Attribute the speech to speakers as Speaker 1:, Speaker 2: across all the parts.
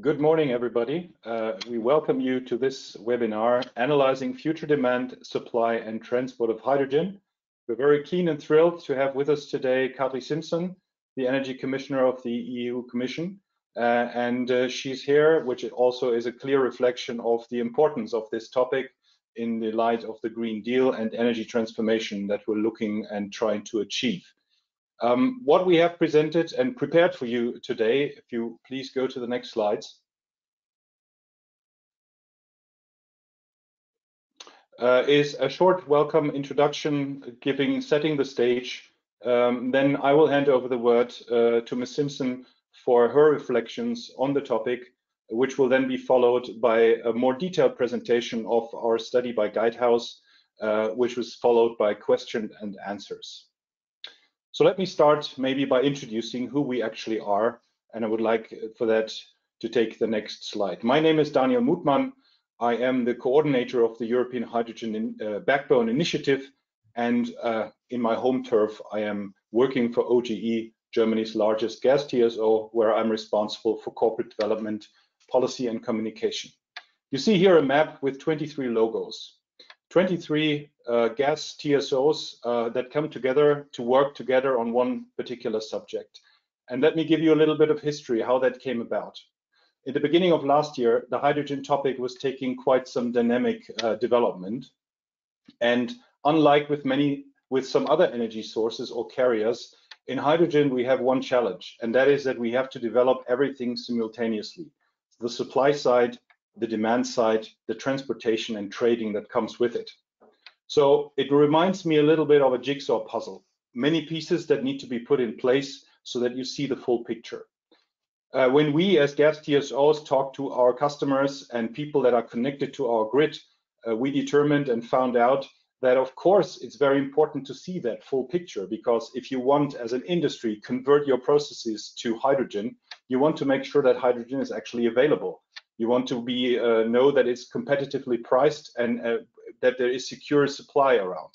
Speaker 1: Good morning, everybody. Uh, we welcome you to this webinar, Analyzing Future Demand, Supply and Transport of Hydrogen. We're very keen and thrilled to have with us today Kadri Simson, the Energy Commissioner of the EU Commission. Uh, and uh, she's here, which also is a clear reflection of the importance of this topic in the light of the Green Deal and energy transformation that we're looking and trying to achieve. Um, what we have presented and prepared for you today, if you please go to the next slides, uh, is a short welcome introduction giving setting the stage. Um, then I will hand over the word uh, to Ms. Simson for her reflections on the topic, which will then be followed by a more detailed presentation of our study by Guidehouse, uh, which was followed by question and answers. So let me start maybe by introducing who we actually are, and I would like for that to take the next slide. My name is Daniel Muthmann. I am the coordinator of the European Hydrogen in, uh, Backbone Initiative, and uh, in my home turf, I am working for OGE, Germany's largest gas TSO, where I'm responsible for corporate development, policy, and communication. You see here a map with 23 logos. 23 uh, gas TSOs uh, that come together to work together on one particular subject. And let me give you a little bit of history, how that came about. In the beginning of last year, the hydrogen topic was taking quite some dynamic uh, development. And unlike with many, with some other energy sources or carriers, in hydrogen, we have one challenge, and that is that we have to develop everything simultaneously. The supply side, the demand side, the transportation and trading that comes with it. So it reminds me a little bit of a jigsaw puzzle, many pieces that need to be put in place so that you see the full picture. Uh, when we as gas TSOs talk to our customers and people that are connected to our grid, uh, we determined and found out that of course it's very important to see that full picture because if you want as an industry convert your processes to hydrogen, you want to make sure that hydrogen is actually available you want to be uh, know that it's competitively priced and uh, that there is secure supply around.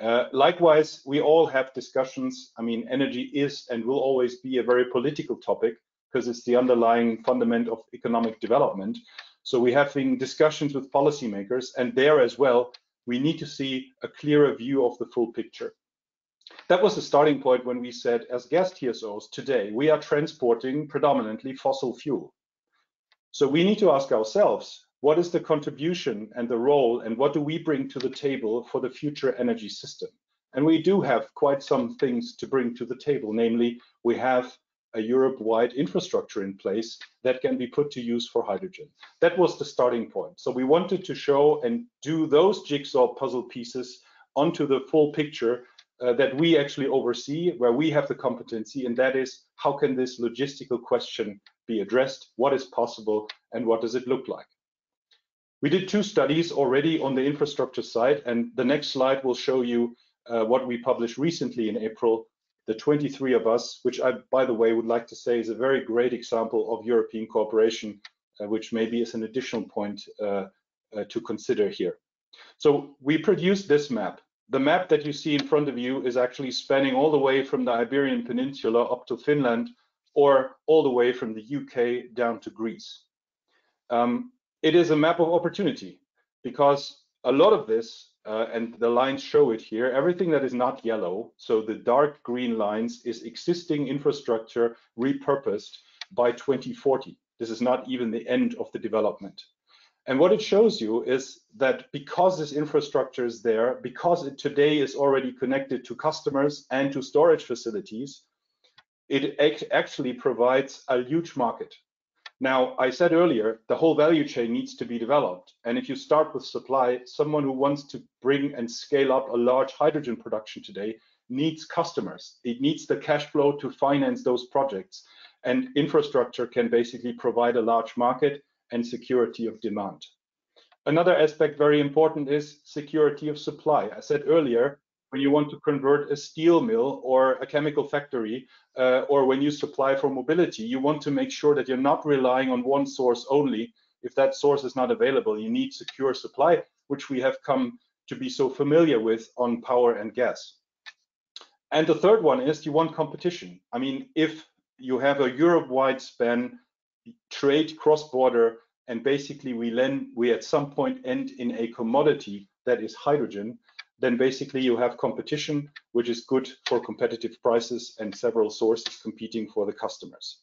Speaker 1: Uh, likewise, we all have discussions. I mean, energy is and will always be a very political topic because it's the underlying fundament of economic development. So we have having discussions with policymakers, and there as well, we need to see a clearer view of the full picture. That was the starting point when we said, as gas TSOs today, we are transporting predominantly fossil fuel. So we need to ask ourselves, what is the contribution and the role and what do we bring to the table for the future energy system? And we do have quite some things to bring to the table, namely we have a Europe-wide infrastructure in place that can be put to use for hydrogen. That was the starting point. So we wanted to show and do those jigsaw puzzle pieces onto the full picture uh, that we actually oversee, where we have the competency, and that is how can this logistical question be addressed, what is possible, and what does it look like. We did two studies already on the infrastructure side, and the next slide will show you uh, what we published recently in April, the 23 of us, which I, by the way, would like to say is a very great example of European cooperation, uh, which maybe is an additional point uh, uh to consider here. So we produced this map. The map that you see in front of you is actually spanning all the way from the Iberian Peninsula up to Finland or all the way from the UK down to Greece. Um, it is a map of opportunity because a lot of this, uh, and the lines show it here, everything that is not yellow, so the dark green lines is existing infrastructure repurposed by 2040. This is not even the end of the development. And what it shows you is that because this infrastructure is there, because it today is already connected to customers and to storage facilities, it actually provides a huge market. Now, I said earlier, the whole value chain needs to be developed. And if you start with supply, someone who wants to bring and scale up a large hydrogen production today needs customers. It needs the cash flow to finance those projects. And infrastructure can basically provide a large market and security of demand. Another aspect very important is security of supply. I said earlier, when you want to convert a steel mill or a chemical factory, uh, or when you supply for mobility, you want to make sure that you're not relying on one source only. If that source is not available, you need secure supply, which we have come to be so familiar with on power and gas. And the third one is you want competition. I mean, if you have a Europe-wide span, trade cross-border and basically we we at some point end in a commodity that is hydrogen, then basically you have competition, which is good for competitive prices and several sources competing for the customers.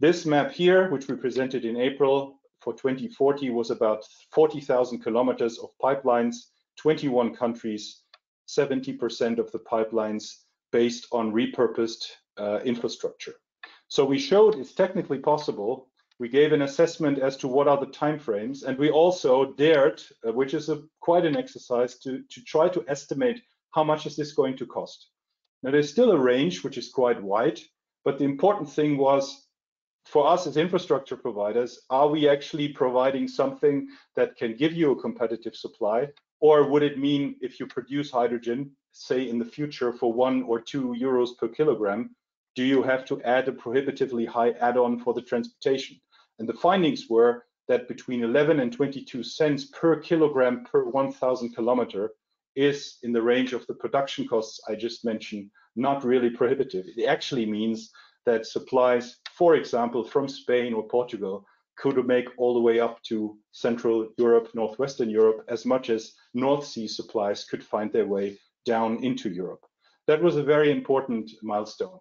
Speaker 1: This map here, which we presented in April for 2040, was about 40,000 kilometers of pipelines, 21 countries, 70% of the pipelines based on repurposed uh, infrastructure. So we showed it's technically possible. We gave an assessment as to what are the timeframes, and we also dared, uh, which is a, quite an exercise, to, to try to estimate how much is this going to cost. Now there's still a range which is quite wide, but the important thing was for us as infrastructure providers, are we actually providing something that can give you a competitive supply? Or would it mean if you produce hydrogen, say in the future for one or two euros per kilogram, do you have to add a prohibitively high add-on for the transportation? And the findings were that between 11 and 22 cents per kilogram per 1,000 kilometer is in the range of the production costs I just mentioned, not really prohibitive. It actually means that supplies, for example, from Spain or Portugal, could make all the way up to Central Europe, Northwestern Europe, as much as North Sea supplies could find their way down into Europe. That was a very important milestone.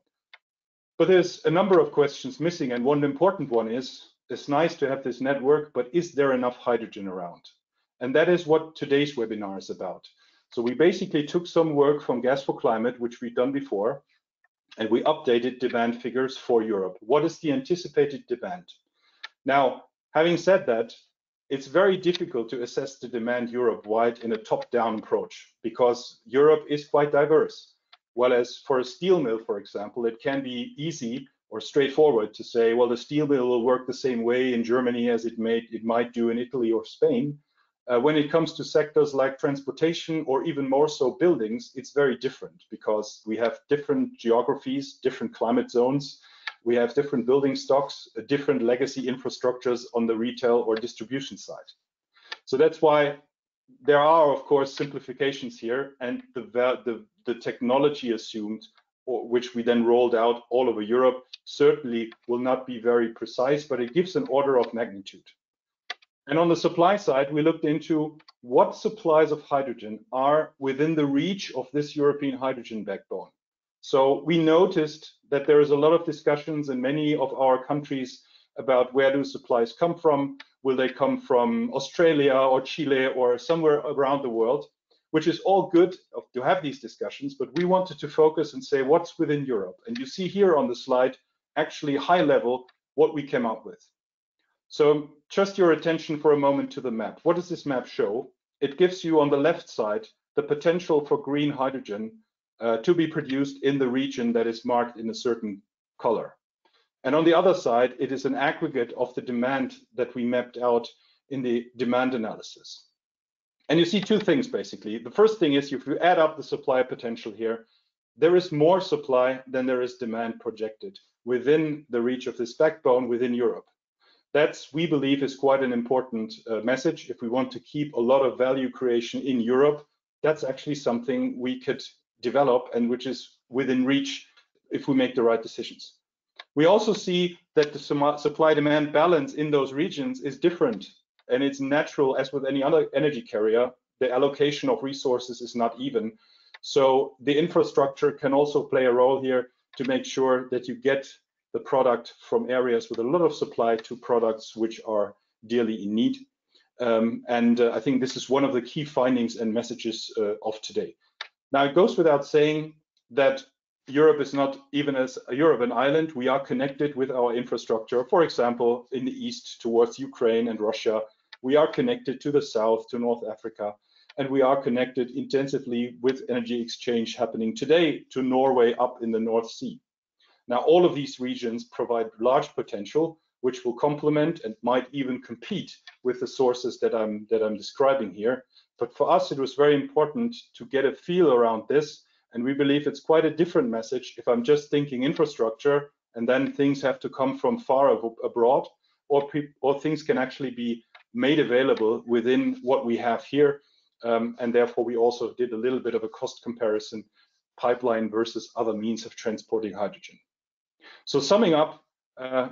Speaker 1: But there's a number of questions missing, and one important one is, it's nice to have this network, but is there enough hydrogen around? And that is what today's webinar is about. So we basically took some work from Gas for Climate, which we've done before, and we updated demand figures for Europe. What is the anticipated demand? Now, having said that, it's very difficult to assess the demand Europe-wide in a top-down approach because Europe is quite diverse. Whereas for a steel mill, for example, it can be easy or straightforward to say, well, the steel mill will work the same way in Germany as it, may, it might do in Italy or Spain. Uh, when it comes to sectors like transportation or even more so buildings, it's very different because we have different geographies, different climate zones. We have different building stocks, uh, different legacy infrastructures on the retail or distribution side. So that's why there are, of course, simplifications here and the, the, the technology assumed, which we then rolled out all over Europe, certainly will not be very precise, but it gives an order of magnitude. And on the supply side, we looked into what supplies of hydrogen are within the reach of this European hydrogen backbone. So we noticed that there is a lot of discussions in many of our countries about where do supplies come from. Will they come from Australia or Chile or somewhere around the world, which is all good to have these discussions, but we wanted to focus and say what's within Europe. And you see here on the slide, actually high level, what we came up with. So just your attention for a moment to the map. What does this map show? It gives you on the left side the potential for green hydrogen uh, to be produced in the region that is marked in a certain color. And on the other side, it is an aggregate of the demand that we mapped out in the demand analysis. And you see two things basically. The first thing is if you add up the supply potential here, there is more supply than there is demand projected within the reach of this backbone within Europe. That's, we believe, is quite an important uh, message. If we want to keep a lot of value creation in Europe, that's actually something we could develop and which is within reach if we make the right decisions. We also see that the supply demand balance in those regions is different and it's natural as with any other energy carrier, the allocation of resources is not even. So the infrastructure can also play a role here to make sure that you get the product from areas with a lot of supply to products which are dearly in need. Um, and uh, I think this is one of the key findings and messages uh, of today. Now, it goes without saying that Europe is not even as a Europe an island. We are connected with our infrastructure. For example, in the east towards Ukraine and Russia, we are connected to the south to North Africa, and we are connected intensively with energy exchange happening today to Norway up in the North Sea. Now, all of these regions provide large potential, which will complement and might even compete with the sources that I'm, that I'm describing here. But for us, it was very important to get a feel around this. And we believe it's quite a different message if I'm just thinking infrastructure and then things have to come from far abroad or, or things can actually be made available within what we have here. Um, and therefore, we also did a little bit of a cost comparison pipeline versus other means of transporting hydrogen. So summing up, uh,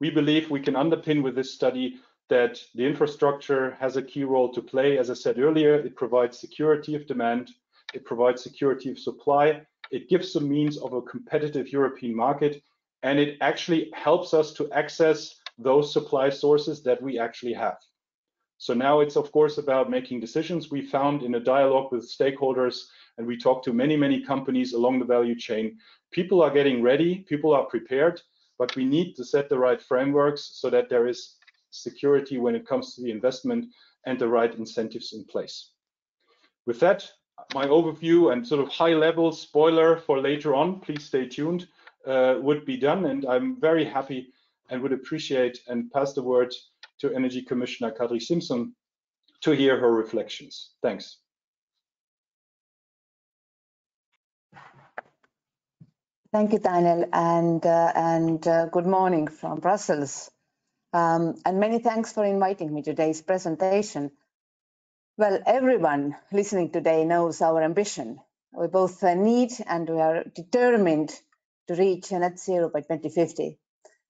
Speaker 1: We believe we can underpin with this study that the infrastructure has a key role to play. As I said earlier, it provides security of demand, it provides security of supply, it gives the means of a competitive European market, and it actually helps us to access those supply sources that we actually have. So now it's of course about making decisions. We found in a dialogue with stakeholders and we talked to many, many companies along the value chain, people are getting ready, people are prepared, but we need to set the right frameworks so that there is security when it comes to the investment and the right incentives in place. With that, my overview and sort of high level spoiler for later on, please stay tuned, uh, would be done. And I'm very happy and would appreciate and pass the word to Energy Commissioner Kadri Simson to hear her reflections. Thanks.
Speaker 2: Thank you, Daniel, and, uh, and uh, good morning from Brussels. Um, and many thanks for inviting me to today's presentation. Well, everyone listening today knows our ambition. We both uh, need and we are determined to reach net zero by 2050.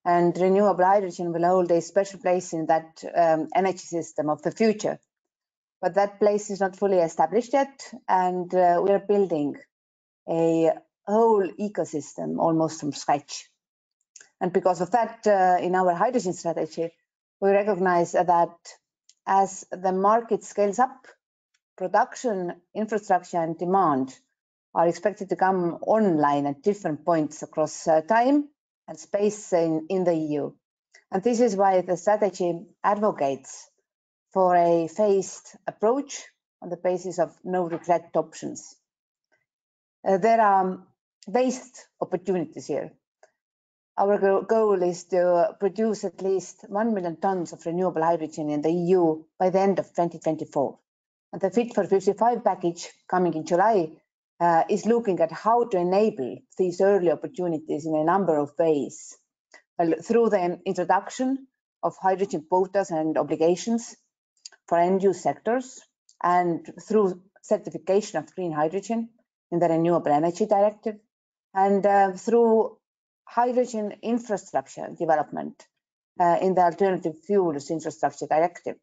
Speaker 2: And renewable hydrogen will hold a special place in that um, energy system of the future. But that place is not fully established yet, and uh, we are building a whole ecosystem almost from scratch. And because of that, uh, in our hydrogen strategy, we recognize that as the market scales up, production, infrastructure, and demand are expected to come online at different points across uh, time and space in, in the EU. And this is why the strategy advocates for a phased approach on the basis of no regret options. Uh, there are waste opportunities here our goal is to produce at least 1 million tons of renewable hydrogen in the EU by the end of 2024. And the Fit for 55 package coming in July uh, is looking at how to enable these early opportunities in a number of ways. Well, through the introduction of hydrogen quotas and obligations for end-use sectors and through certification of green hydrogen in the Renewable Energy Directive and uh, through hydrogen infrastructure development uh, in the Alternative Fuels Infrastructure Directive.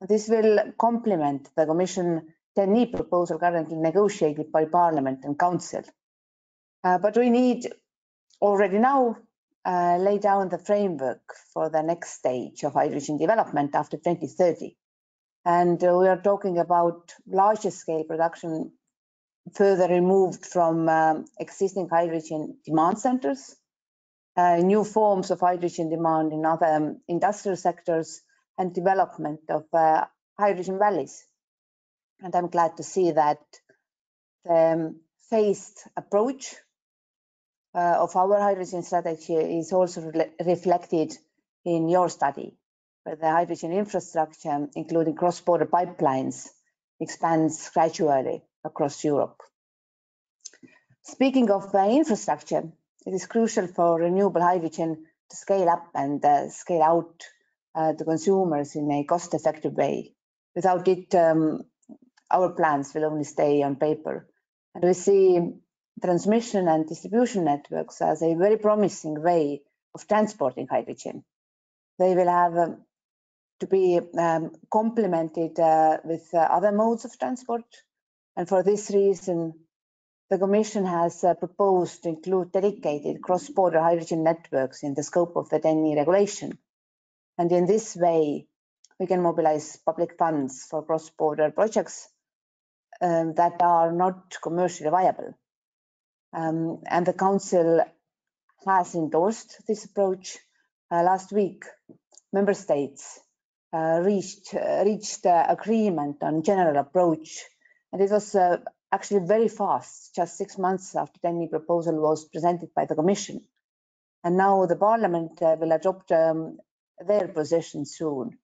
Speaker 2: This will complement the Commission TEN-E proposal currently negotiated by Parliament and Council. Uh, but we need already now uh, lay down the framework for the next stage of hydrogen development after 2030. And uh, we are talking about larger scale production further removed from um, existing hydrogen demand centers, uh, new forms of hydrogen demand in other um, industrial sectors, and development of uh, hydrogen valleys. And I'm glad to see that the um, phased approach uh, of our hydrogen strategy is also re reflected in your study, where the hydrogen infrastructure, including cross-border pipelines, expands gradually across Europe. Speaking of uh, infrastructure, it is crucial for renewable hydrogen to scale up and uh, scale out uh, to consumers in a cost-effective way. Without it, um, our plans will only stay on paper. And we see transmission and distribution networks as a very promising way of transporting hydrogen. They will have um, to be um, complemented uh, with uh, other modes of transport. And for this reason, the Commission has uh, proposed to include dedicated cross-border hydrogen networks in the scope of the TEN-E regulation. And in this way, we can mobilize public funds for cross-border projects um, that are not commercially viable. Um, and the Council has endorsed this approach. Uh, last week, Member States uh, reached, uh, reached agreement on general approach, and it was uh, actually very fast, just six months after the TEN-E proposal was presented by the Commission. And now the Parliament uh, will adopt um, their position soon.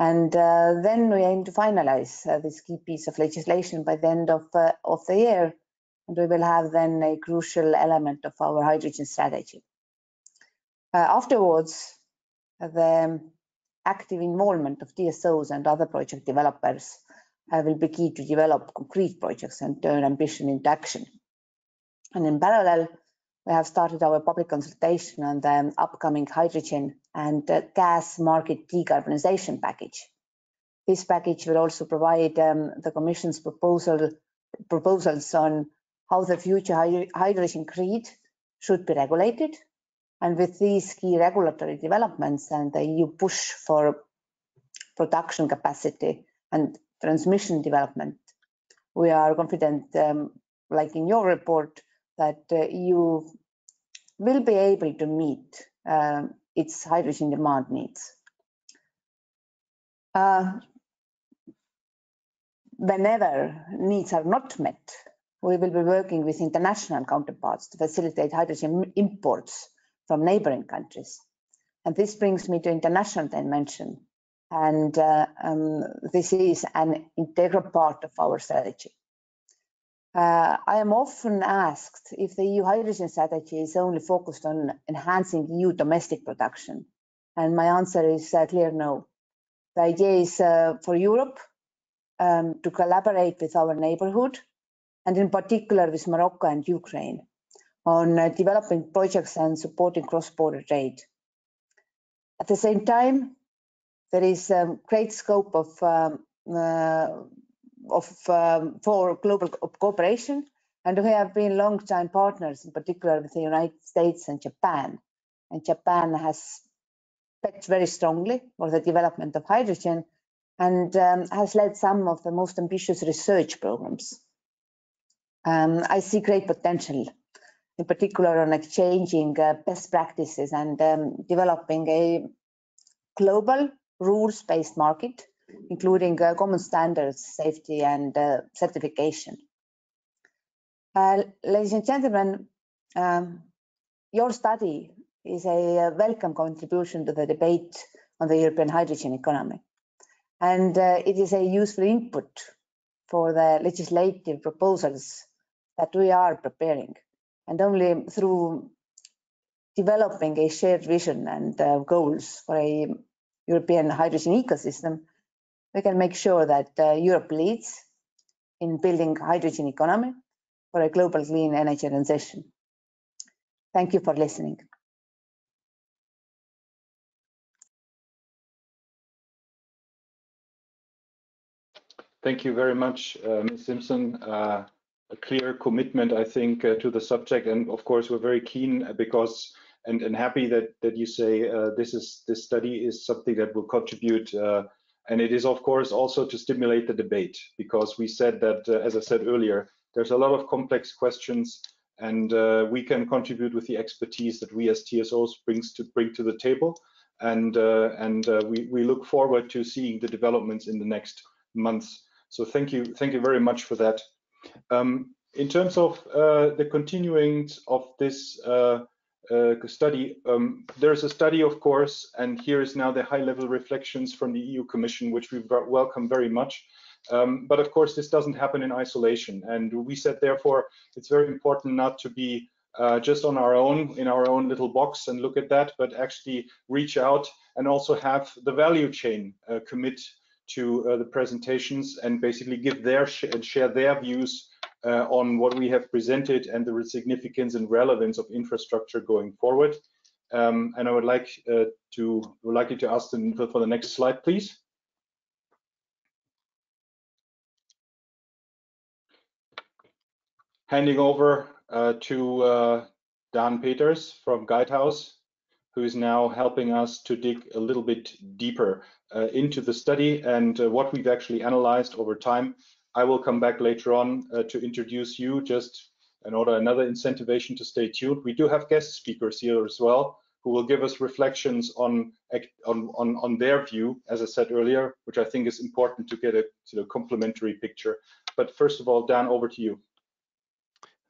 Speaker 2: And uh, then we aim to finalize uh, this key piece of legislation by the end of, uh, of the year. And we will have then a crucial element of our hydrogen strategy. Afterwards, the active involvement of TSOs and other project developers will be key to develop concrete projects and turn ambition into action. And in parallel, we have started our public consultation on the upcoming hydrogen and uh, gas market decarbonization package. This package will also provide um, the Commission's proposal proposals on how the future hydrogen grid should be regulated. And with these key regulatory developments and the EU push for production capacity and transmission development, we are confident, um, like in your report, that uh, EU will be able to meet uh, its hydrogen demand needs. Uh, whenever needs are not met, we will be working with international counterparts to facilitate hydrogen imports from neighboring countries. And this brings me to international dimension. And uh, um, this is an integral part of our strategy. Uh, I am often asked if the EU hydrogen strategy is only focused on enhancing EU domestic production. And my answer is a clear no. The idea is uh, for Europe um, to collaborate with our neighborhood, and in particular with Morocco and Ukraine, on uh, developing projects and supporting cross-border trade. At the same time, there is um, great scope of um, uh, of um, for global cooperation, and we have been long-time partners, in particular with the United States and Japan. And Japan has backed very strongly for the development of hydrogen and um, has led some of the most ambitious research programs. Um, I see great potential, in particular on exchanging uh, best practices and um, developing a global rules-based market including uh, common standards, safety and uh, certification. Uh, ladies and gentlemen, um, your study is a welcome contribution to the debate on the European hydrogen economy. And uh, it is a useful input for the legislative proposals that we are preparing. And only through developing a shared vision and uh, goals for a European hydrogen ecosystem we can make sure that uh, Europe leads in building hydrogen economy for a global clean energy transition. Thank you for listening.
Speaker 1: Thank you very much, uh, Ms. Simson. Uh, a clear commitment, I think, uh, to the subject, and of course, we're very keen because and, and happy that that you say uh, this is this study is something that will contribute uh, and it is, of course, also to stimulate the debate because we said that, uh, as I said earlier, there's a lot of complex questions and uh, we can contribute with the expertise that we as TSOs brings to bring to the table. And, uh, and uh, we, we look forward to seeing the developments in the next months. So thank you, thank you very much for that. Um, in terms of uh, the continuing of this uh, study. Um, there's a study, of course, and here is now the high-level reflections from the EU Commission, which we welcome very much. Um, but of course, this doesn't happen in isolation. And we said, therefore, it's very important not to be uh, just on our own, in our own little box and look at that, but actually reach out and also have the value chain uh, commit to uh, the presentations and basically give their sh and share their views uh, on what we have presented and the significance and relevance of infrastructure going forward. Um, and I would like uh, to would like you to ask them for the next slide, please. Handing over uh, to uh, Dan Peters from Guidehouse, who is now helping us to dig a little bit deeper uh, into the study and uh, what we've actually analyzed over time I will come back later on uh, to introduce you just in order another incentivation to stay tuned. We do have guest speakers here as well who will give us reflections on, on, on, on their view, as I said earlier, which I think is important to get a sort of complementary picture. But first of all, Dan, over to you.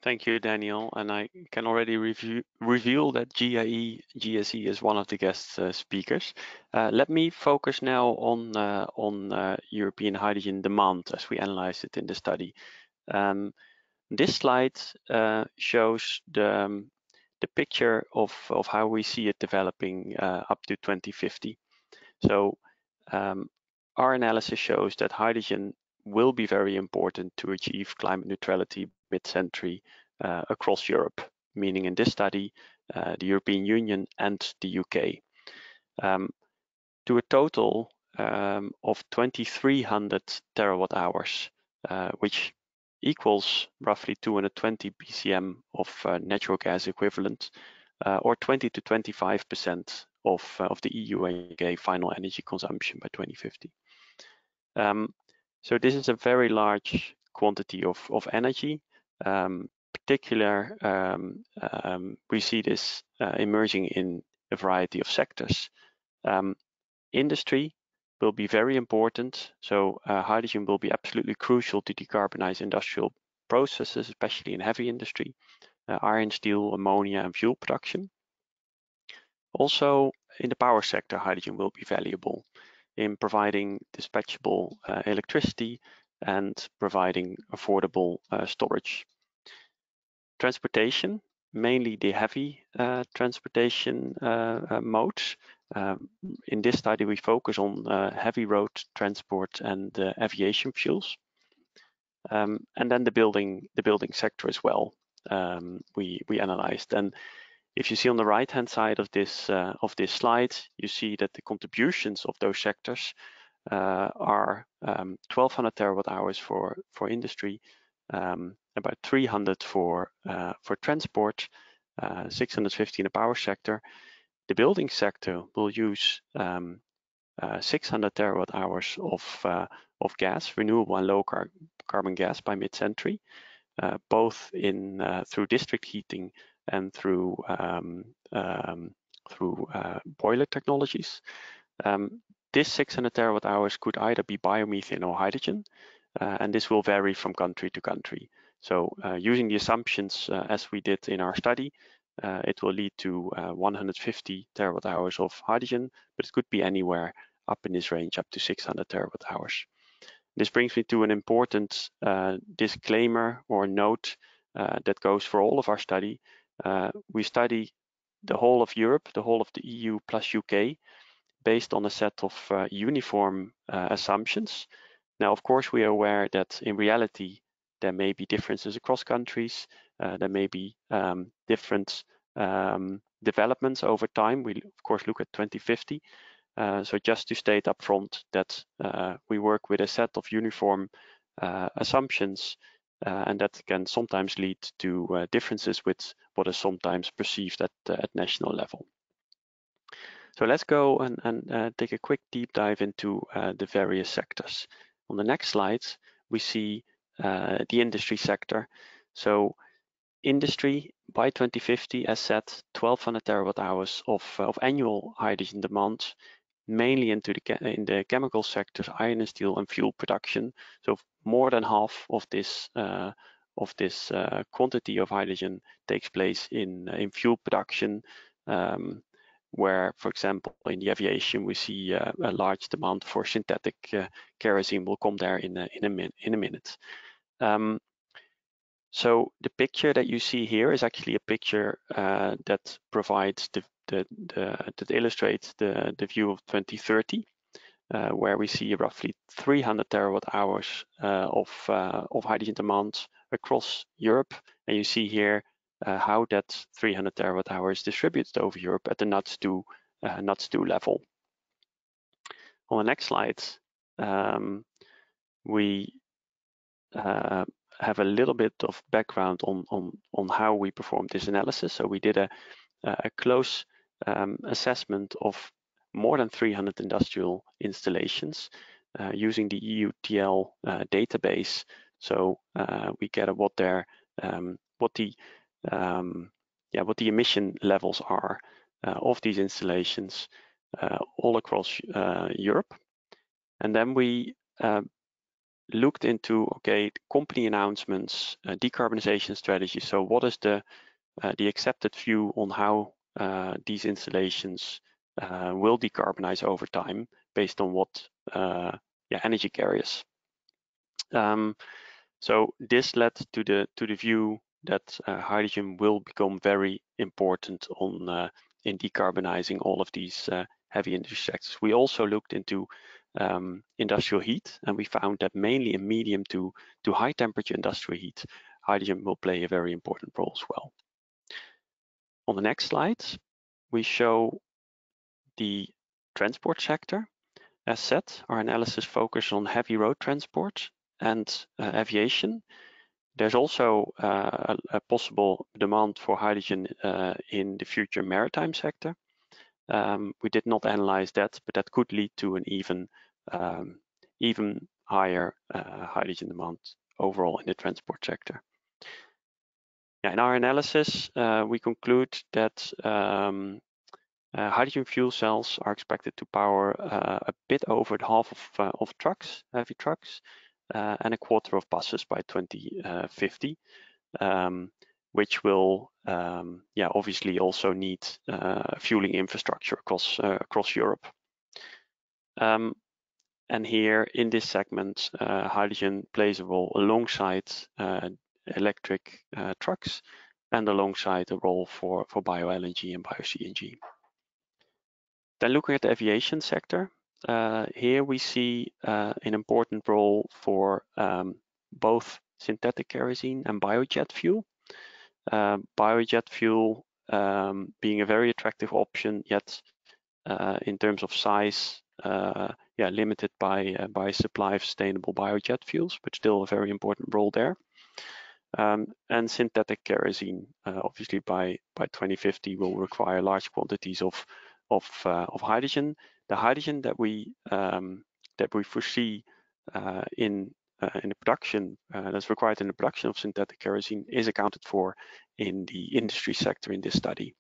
Speaker 3: Thank you, Daniel. And I can already review, reveal that GIE GSE is one of the guest uh, speakers. Uh, let me focus now on uh, on uh, European hydrogen demand as we analyze it in the study. Um, this slide uh, shows the um, the picture of of how we see it developing uh, up to 2050. So um, our analysis shows that hydrogen will be very important to achieve climate neutrality mid-century uh, across Europe. meaning in this study, uh, the European Union and the UK, um, to a total um, of 2,300 terawatt hours, uh, which equals roughly 220 BCM of uh, natural gas equivalent, uh, or 20 to 25% of, uh, of the EU and UK final energy consumption by 2050. Um, so this is a very large quantity of, of energy. Um, particular, um, um, we see this uh, emerging in a variety of sectors. Um, industry will be very important. So uh, hydrogen will be absolutely crucial to decarbonize industrial processes, especially in heavy industry, uh, iron, steel, ammonia, and fuel production. Also, in the power sector, hydrogen will be valuable in providing dispatchable uh, electricity and providing affordable uh, storage. Transportation, mainly the heavy uh, transportation uh, uh, modes. Um, in this study, we focus on uh, heavy road transport and aviation fuels. Um, and then the building, the building sector as well. Um, we we analyzed, and if you see on the right hand side of this uh, of this slide, you see that the contributions of those sectors uh, are um, 1200 terawatt hours for for industry, um, about 300 for uh, for transport, uh, 650 in the power sector. The building sector will use um, uh, 600 terawatt hours of uh, of gas, renewable and low car carbon gas by mid-century, both in through district heating and through um, um, through uh, boiler technologies. Um, this 600 terawatt hours could either be biomethane or hydrogen, uh, and this will vary from country to country. So uh, using the assumptions uh, as we did in our study, uh, it will lead to uh, 150 terawatt hours of hydrogen, but it could be anywhere up in this range, up to 600 terawatt hours. This brings me to an important disclaimer or note that goes for all of our study, uh, we study the whole of Europe, the whole of the EU plus UK, based on a set of uh, uniform uh, assumptions. Now, of course, we are aware that in reality, there may be differences across countries. Uh, there may be um, different um, developments over time. We, of course, look at 2050. Uh, so just to state up front that we work with a set of uniform assumptions uh, and that can sometimes lead to uh, differences with what is sometimes perceived at, uh, at national level. So let's go and, and uh, take a quick deep dive into uh, the various sectors. On the next slide, we see uh, the industry sector. So industry by 2050, as said, 1200 terawatt hours of, of annual hydrogen demand mainly into the in the chemical sectors, iron and steel and fuel production. So more than half of this uh, of this uh, quantity of hydrogen takes place in uh, in fuel production, um, where, for example, in the aviation we see uh, a large demand for synthetic uh, kerosene. We'll come there in a, in a, min in a minute. Um, so the picture that you see here is actually a picture uh, that provides the the, that illustrates the, the view of 2030, uh, where we see roughly 300 terawatt hours uh, of, uh, of hydrogen demand across Europe. And you see here uh, how that 300 terawatt hours distributed over Europe at the NUTS 2, uh, NUTS 2 level. On the next slide, um, we uh, have a little bit of background on, on, on how we performed this analysis. So we did a, a close um, assessment of more than 300 industrial installations uh, using the EUTL uh, database. So uh, we get what their um, what the um, yeah what the emission levels are uh, of these installations uh, all across uh, Europe, and then we looked into okay company announcements, decarbonization strategy. So what is the the accepted view on how uh, these installations uh, will decarbonize over time based on what uh, yeah, energy carriers. Um, so this led to the to the view that uh, hydrogen will become very important on uh, in decarbonizing all of these uh, heavy industry sectors. We also looked into um, industrial heat, and we found that mainly in medium to to high temperature industrial heat, hydrogen will play a very important role as well. On the next slide, we show the transport sector. As said, our analysis focused on heavy road transport and uh, aviation. There's also uh, a possible demand for hydrogen uh, in the future maritime sector. Um, we did not analyze that, but that could lead to an even um, even higher uh, hydrogen demand overall in the transport sector. Yeah, in our analysis, uh, we conclude that um, uh, hydrogen fuel cells are expected to power uh, a bit over half of, uh, of trucks, heavy trucks, uh, and a quarter of buses by 2050, um, which will, um, yeah, obviously also need fueling infrastructure across across Europe. Um, and here in this segment, uh, hydrogen plays a role alongside uh, electric uh, trucks and alongside a role for, for bio-LNG and bio-CNG. Then looking at the aviation sector, uh, here we see uh, an important role for um, both synthetic kerosene and biojet fuel. Uh, biojet fuel um, being a very attractive option, yet in terms of size uh, yeah, limited by uh, by supply of sustainable biojet fuels, but still a very important role there. Um, and synthetic kerosene, uh, obviously by by 2050, will require large quantities of of of hydrogen. The hydrogen that we um, that we foresee in uh, in the production uh, that's required in the production of synthetic kerosene is accounted for in the industry sector in this study.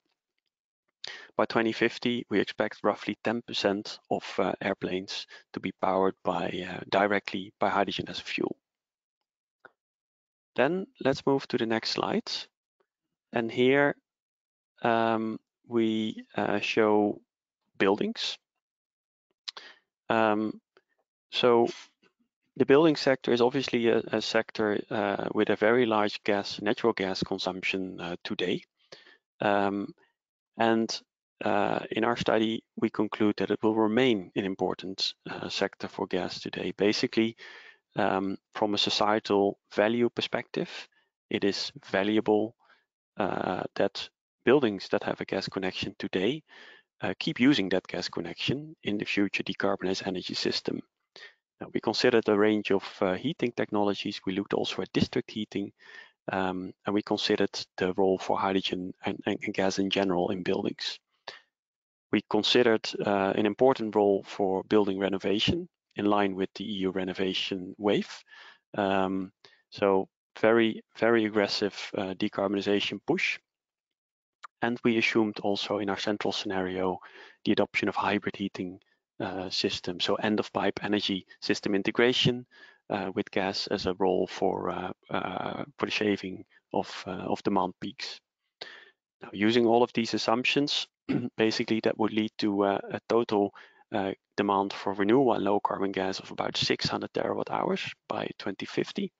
Speaker 3: By 2050, we expect roughly 10% of uh, airplanes to be powered by uh, directly by hydrogen as a fuel. Then let's move to the next slide. And here um, we uh, show buildings. Um, so the building sector is obviously a, a sector uh, with a very large gas, natural gas consumption uh, today. Um, and uh, in our study, we conclude that it will remain an important uh, sector for gas today. Basically, um, from a societal value perspective, it is valuable uh, that buildings that have a gas connection today uh, keep using that gas connection in the future decarbonized energy system. Now, we considered a range of uh, heating technologies. We looked also at district heating, um, and we considered the role for hydrogen and, and, gas in general in buildings. We considered uh, an important role for building renovation in line with the EU renovation wave. Um, so very, very aggressive uh, decarbonization push. And we assumed also in our central scenario the adoption of hybrid heating uh, system. So end of pipe energy system integration uh, with gas as a role for uh, uh, for the shaving of of demand peaks. Now, using all of these assumptions, basically that would lead to a total demand for renewable and low carbon gas of about 600 terawatt hours by 2050.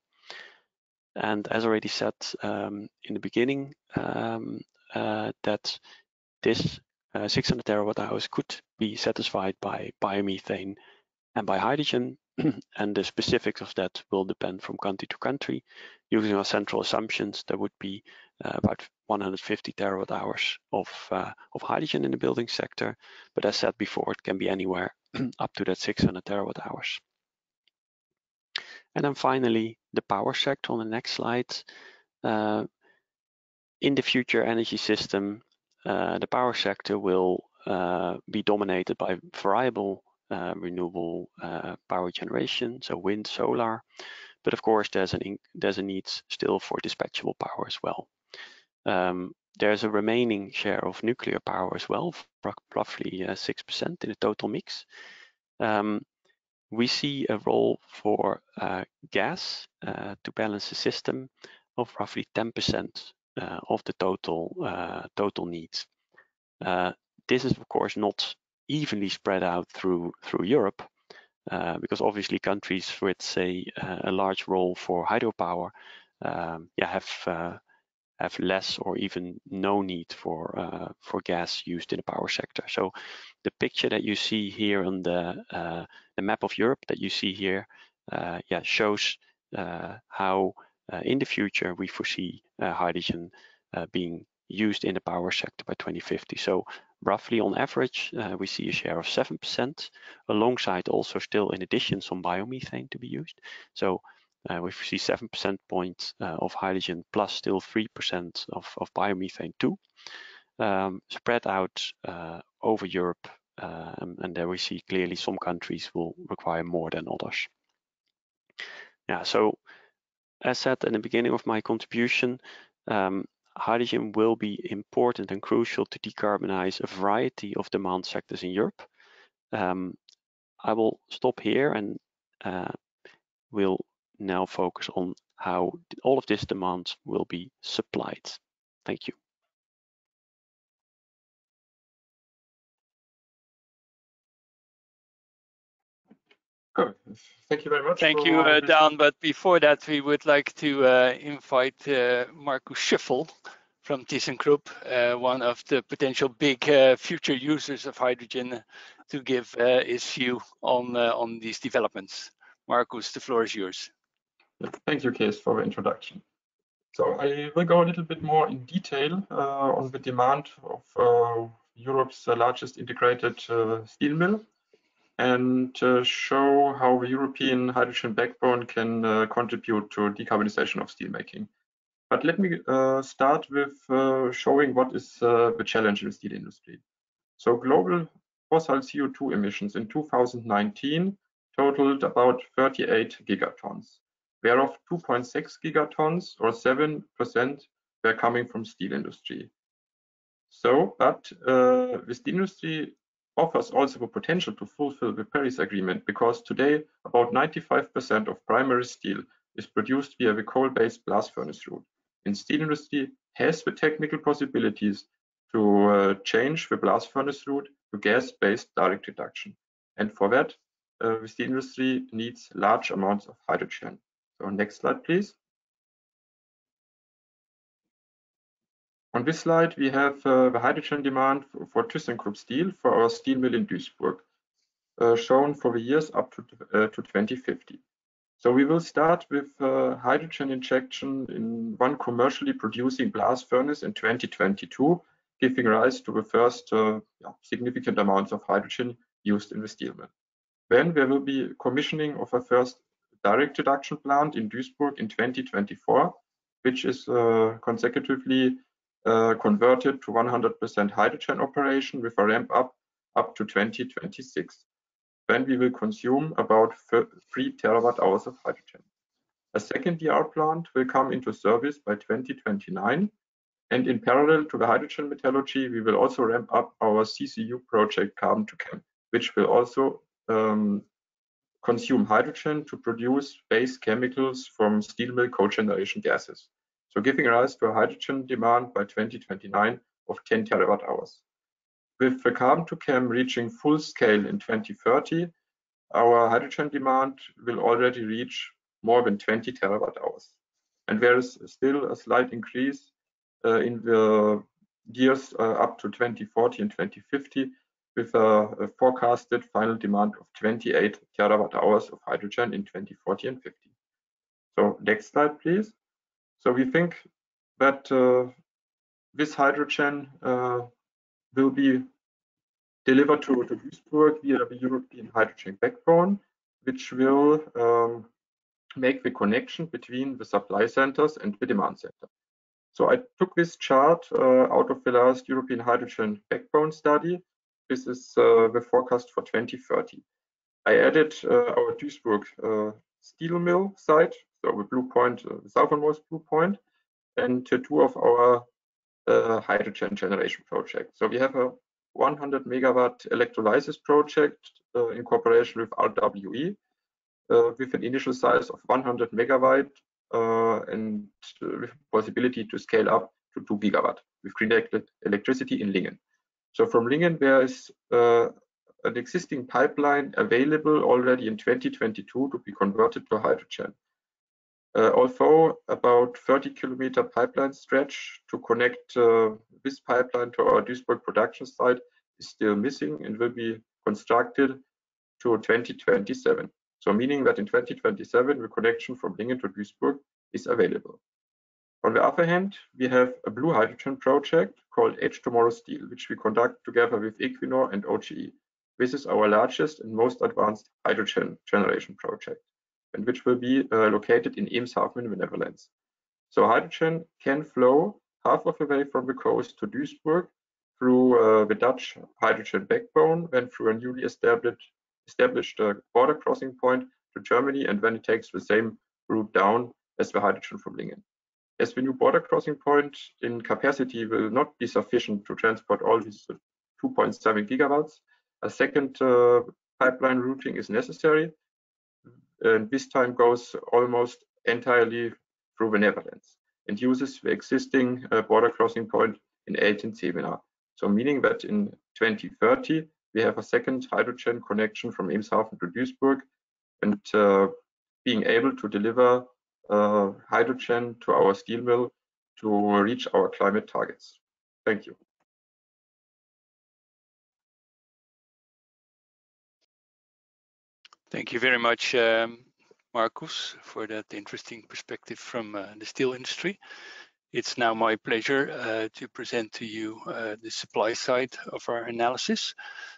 Speaker 3: And as already said um, in the beginning, um, uh, that this uh, 600 terawatt hours could be satisfied by biomethane and by hydrogen and the specifics of that will depend from country to country. Using our central assumptions, there would be uh, about 150 terawatt hours of, uh, of hydrogen in the building sector. But as said before, it can be anywhere up to that 600 terawatt hours. And then finally, the power sector on the next slide. Uh, in the future energy system, uh, the power sector will uh, be dominated by variable uh, renewable power generation, so wind, solar. But of course, there's an there's a need still for dispatchable power as well. Um, there's a remaining share of nuclear power as well, roughly uh, six percent in the total mix. Um, we see a role for uh, gas uh, to balance the system of roughly 10% uh, of the total total needs. this is of course not evenly spread out through through Europe, uh, because obviously countries with say uh, a large role for hydropower, um, yeah, have uh, have less or even no need for uh, for gas used in the power sector. So the picture that you see here on the uh, the map of Europe that you see here, uh, yeah, shows how in the future we foresee hydrogen being used in the power sector by 2050. So roughly on average, uh, we see a share of 7%, alongside also still in addition some biomethane to be used. So uh, we see 7% point uh, of hydrogen plus still 3% of, of biomethane too, um, spread out uh, over Europe. Um, and there we see clearly some countries will require more than others. Yeah, so as said in the beginning of my contribution, um, hydrogen will be important and crucial to decarbonize a variety of demand sectors in Europe. Um, I will stop here and uh, we'll now focus on how all of this demand will be supplied. Thank you.
Speaker 4: Good. Thank you very much.
Speaker 5: Thank you, uh, Dan. But before that, we would like to uh, invite uh, Marcus Schöffel from ThyssenKrupp, uh, one of the potential big uh, future users of hydrogen, to give uh, his view on on these developments. Marcus, the floor is yours.
Speaker 4: Thank you, Kees, for the introduction. So I will go a little bit more in detail on the demand of Europe's largest integrated steel mill and uh, show how the European hydrogen backbone can uh, contribute to decarbonization of steelmaking. But let me uh, start with uh, showing what is uh, the challenge in the steel industry. So global fossil CO2 emissions in 2019 totaled about 38 gigatons, whereof 2.6 gigatons or 7% were coming from steel industry. So, but uh, the steel industry offers also the potential to fulfill the Paris Agreement because today about 95% of primary steel is produced via the coal-based blast furnace route. And steel industry has the technical possibilities to uh, change the blast furnace route to gas-based direct reduction. And for that, uh, the steel industry needs large amounts of hydrogen. So next slide, please. On this slide, we have uh, the hydrogen demand for ThyssenKrupp Steel for our steel mill in Duisburg, uh, shown for the years up to, uh, to 2050. So we will start with uh, hydrogen injection in one commercially producing blast furnace in 2022, giving rise to the first uh, significant amounts of hydrogen used in the steel mill. Then there will be commissioning of a first direct reduction plant in Duisburg in 2024, which is uh, consecutively uh, converted to 100% hydrogen operation with a ramp up up to 2026. Then we will consume about 3 terawatt hours of hydrogen. A second DR plant will come into service by 2029. And in parallel to the hydrogen metallurgy, we will also ramp up our CCU project Carbon2Chem, which will also um, consume hydrogen to produce base chemicals from steel mill cogeneration gases so giving rise to a hydrogen demand by 2029 of 10 terawatt hours. With the Carbon2Chem reaching full scale in 2030, our hydrogen demand will already reach more than 20 terawatt hours. And there is still a slight increase uh, in the years uh, up to 2040 and 2050 with a, a, forecasted final demand of 28 terawatt hours of hydrogen in 2040 and 50. So next slide, please. So we think that uh, this hydrogen uh, will be delivered to, to Duisburg via the European hydrogen backbone, which will um, make the connection between the supply centers and the demand center. So I took this chart uh, out of the last European hydrogen backbone study. This is uh, the forecast for 2030. I added uh, our Duisburg uh, steel mill site so the blue point, the southernmost blue point, and two of our hydrogen generation projects. So we have a 100 megawatt electrolysis project in cooperation with RWE with an initial size of 100 megawatt and with possibility to scale up to 2 gigawatt with green electricity in Lingen. So from Lingen, there is uh, an existing pipeline available already in 2022 to be converted to hydrogen. Uh, although about 30 kilometer pipeline stretch to connect uh, this pipeline to our Duisburg production site is still missing and will be constructed to 2027. So meaning that in 2027, the connection from Lingen to Duisburg is available. On the other hand, we have a blue hydrogen project called H2Morrow Steel, which we conduct together with Equinor and OGE. This is our largest and most advanced hydrogen generation project, and which will be uh, located in Eemshaven in the Netherlands. So hydrogen can flow half of the way from the coast to Duisburg through uh, the Dutch hydrogen backbone, then through a newly established, established uh, border crossing point to Germany, and then it takes the same route down as the hydrogen from Lingen. As the new border crossing point in capacity will not be sufficient to transport all these 2.7 gigawatts, a second uh, pipeline routing is necessary. And this time goes almost entirely through the Netherlands and uses the existing uh, border crossing point in Elten-Zevenaar. So meaning that in 2030, we have a second hydrogen connection from Eemshaven to Duisburg and uh, being able to deliver uh, hydrogen to our steel mill to reach our climate targets. Thank you.
Speaker 5: Thank you very much, um, Marcus, for that interesting perspective from uh, the steel industry. It's now my pleasure uh, to present to you uh, the supply side of our analysis.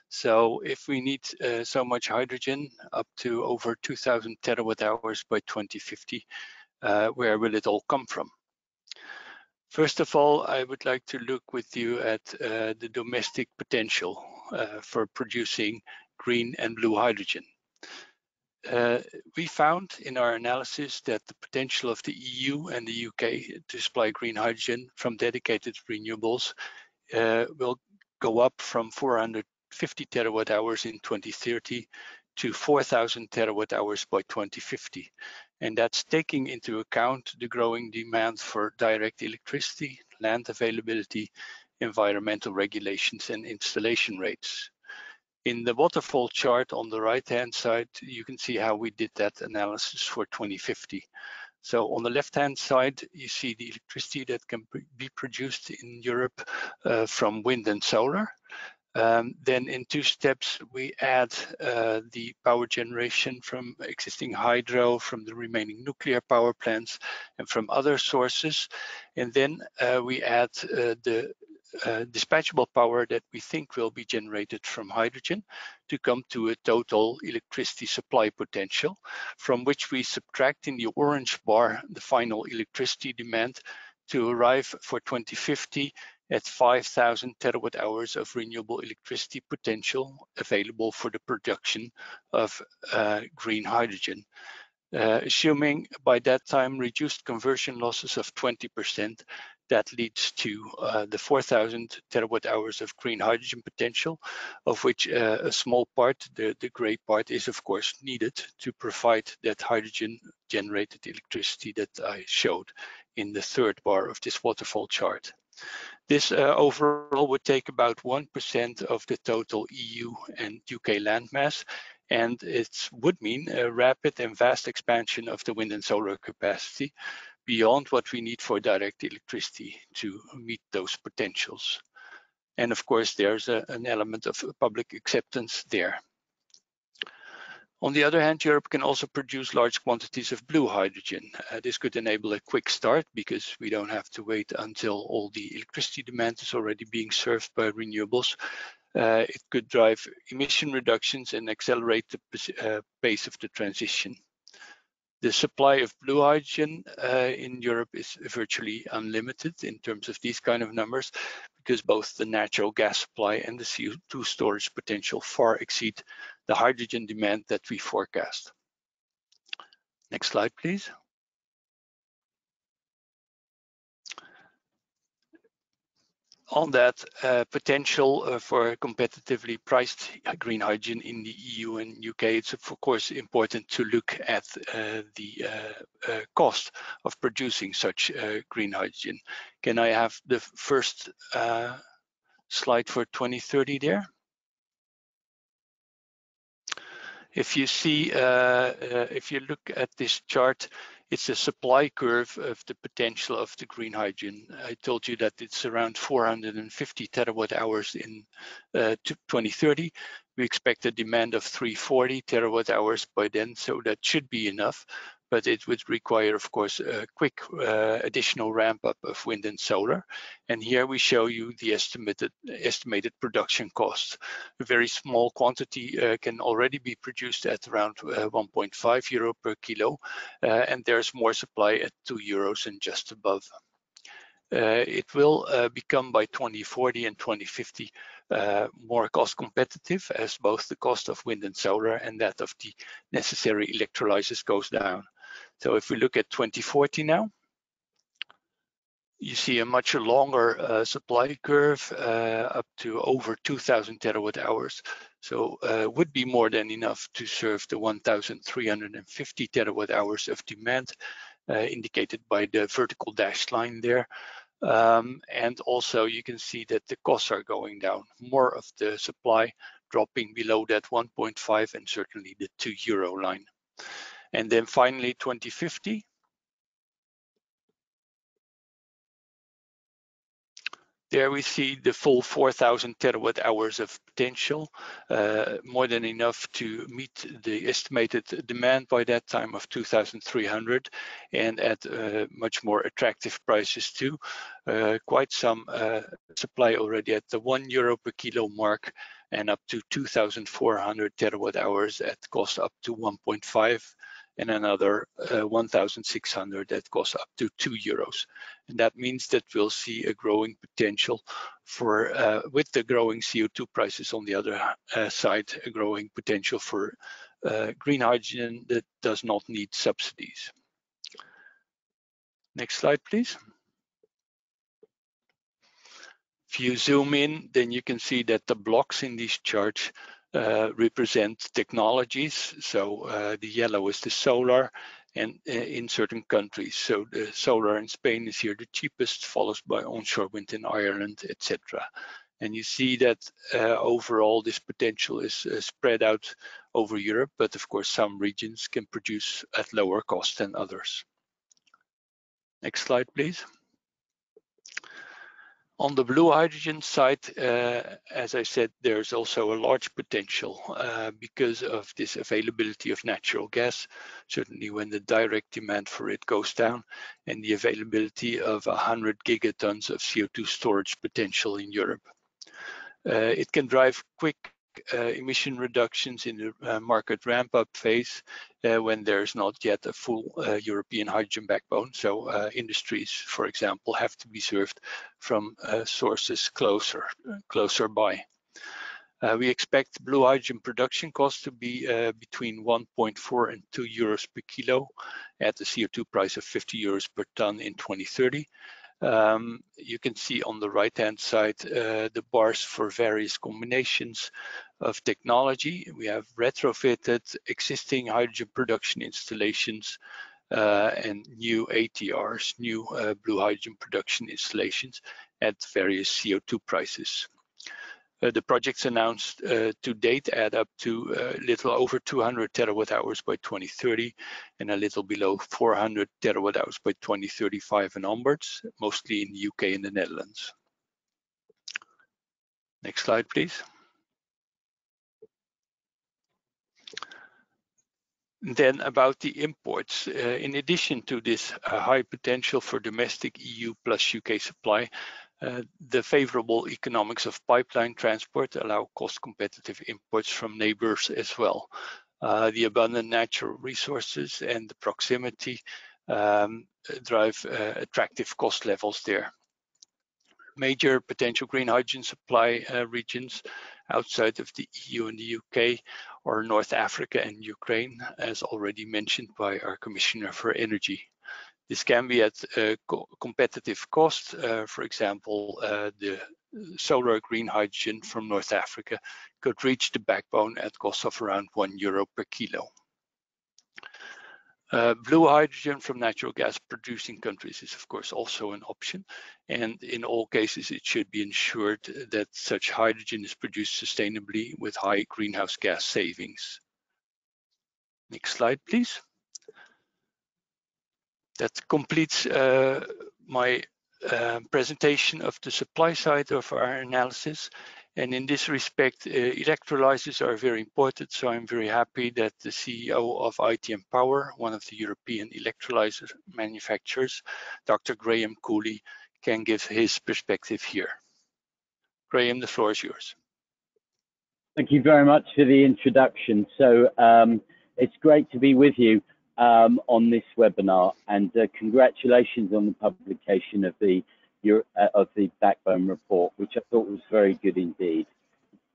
Speaker 5: So if we need uh, so much hydrogen, up to over 2000 terawatt hours by 2050, uh, where will it all come from? First of all, I would like to look with you at uh, the domestic potential uh, for producing green and blue hydrogen. Uh, we found in our analysis that the potential of the EU and the UK to supply green hydrogen from dedicated renewables uh, will go up from 450 terawatt hours in 2030 to 4,000 terawatt hours by 2050. And that's taking into account the growing demand for direct electricity, land availability, environmental regulations, and installation rates. In the waterfall chart on the right-hand side, you can see how we did that analysis for 2050. So on the left-hand side, you see the electricity that can be produced in Europe uh, from wind and solar. Um, then in two steps, we add uh, the power generation from existing hydro, from the remaining nuclear power plants, and from other sources. And then uh, we add uh, the uh, dispatchable power that we think will be generated from hydrogen to come to a total electricity supply potential from which we subtract in the orange bar the final electricity demand to arrive for 2050 at 5,000 terawatt hours of renewable electricity potential available for the production of uh, green hydrogen. Uh, assuming by that time reduced conversion losses of 20%, that leads to uh, the 4,000 terawatt hours of green hydrogen potential, of which uh, a small part, the, the gray part, is of course needed to provide that hydrogen generated electricity that I showed in the third bar of this waterfall chart. This uh, overall would take about 1% of the total EU and UK landmass, and it would mean a rapid and vast expansion of the wind and solar capacity beyond what we need for direct electricity to meet those potentials. And of course, there's a, an element of public acceptance there. On the other hand, Europe can also produce large quantities of blue hydrogen. Uh, this could enable a quick start because we don't have to wait until all the electricity demand is already being served by renewables. Uh, it could drive emission reductions and accelerate the uh, pace of the transition. The supply of blue hydrogen uh, in Europe is virtually unlimited in terms of these kind of numbers because both the natural gas supply and the CO2 storage potential far exceed the hydrogen demand that we forecast. Next slide, please. on that uh, potential uh, for competitively priced green hydrogen in the EU and UK, it's of course important to look at uh, the uh, uh, cost of producing such uh, green hydrogen. Can I have the first slide for 2030 there? If you see, if you look at this chart, it's a supply curve of the potential of the green hydrogen. I told you that it's around 450 terawatt hours in uh, 2030. We expect a demand of 340 terawatt hours by then, so that should be enough. But it would require, of course, a quick uh, additional ramp up of wind and solar. And here we show you the estimated estimated production cost. A very small quantity uh, can already be produced at around uh, 1.5 euro per kilo, uh, and there's more supply at 2 euros and just above. Uh, it will uh, become by 2040 and 2050 uh, more cost competitive as both the cost of wind and solar and that of the necessary electrolysis goes down. So if we look at 2040 now, you see a much longer uh, supply curve uh, up to over 2000 terawatt hours. So uh, would be more than enough to serve the 1350 terawatt hours of demand indicated by the vertical dashed line there. Um, and also you can see that the costs are going down, more of the supply dropping below that 1.5 and certainly the 2 euro line. And then finally 2050, There we see the full 4,000 terawatt hours of potential, uh, more than enough to meet the estimated demand by that time of 2,300 and at uh, much more attractive prices too. Uh, quite some uh, supply already at the one euro per kilo mark and up to 2,400 terawatt hours at cost up to 1.5 and another uh, 1,600 that costs up to 2 euros. And that means that we'll see a growing potential for, uh, with the growing CO2 prices on the other uh, side, a growing potential for uh, green hydrogen that does not need subsidies. Next slide, please. If you zoom in, then you can see that the blocks in this chart uh, represent technologies. So uh, the yellow is the solar and uh, in certain countries. So the solar in Spain is here the cheapest, followed by onshore wind in Ireland, etc. And you see that uh, overall this potential is uh, spread out over Europe, but of course some regions can produce at lower cost than others. Next slide, please. On the blue hydrogen side, uh, as I said, there's also a large potential uh, because of this availability of natural gas, certainly when the direct demand for it goes down, and the availability of 100 gigatons of CO2 storage potential in Europe. Uh, it can drive quick emission reductions in the uh, market ramp up phase uh, when there's not yet a full European hydrogen backbone. So industries, for example, have to be served from sources closer, closer by. Uh, we expect blue hydrogen production costs to be uh, between 1.4 and 2 euros per kilo at the CO2 price of 50 euros per ton in 2030. Um, you can see on the right-hand side uh, the bars for various combinations of technology. We have retrofitted existing hydrogen production installations uh, and new ATRs, new uh, blue hydrogen production installations at various CO2 prices. Uh, the projects announced uh, to date add up to a uh, little over 200 terawatt hours by 2030 and a little below 400 terawatt hours by 2035 and onwards, mostly in the UK and the Netherlands. Next slide, please. Then about the imports, uh, in addition to this uh, high potential for domestic EU plus UK supply, the favorable economics of pipeline transport allow cost competitive imports from neighbors as well. Uh, the abundant natural resources and the proximity um, drive uh, attractive cost levels there. Major potential green hydrogen supply uh, regions outside of the EU and the UK are North Africa and Ukraine, as already mentioned by our Commissioner for Energy. This can be at a co competitive cost. Uh, for example, uh, the solar green hydrogen from North Africa could reach the backbone at cost of around one euro per kilo. Uh, blue hydrogen from natural gas producing countries is of course also an option and in all cases it should be ensured that such hydrogen is produced sustainably with high greenhouse gas savings. Next slide please that completes uh, my uh, presentation of the supply side of our analysis. And in this respect, uh, electrolyzers are very important. So I'm very happy that the CEO of ITM Power, one of the European electrolyzer manufacturers, Dr. Graham Cooley, can give his perspective here. Graham, the floor is yours.
Speaker 6: Thank you very much for the introduction. So um, it's great to be with you um, on this webinar and uh, congratulations on the publication of the uh, of the backbone report, which I thought was very good indeed.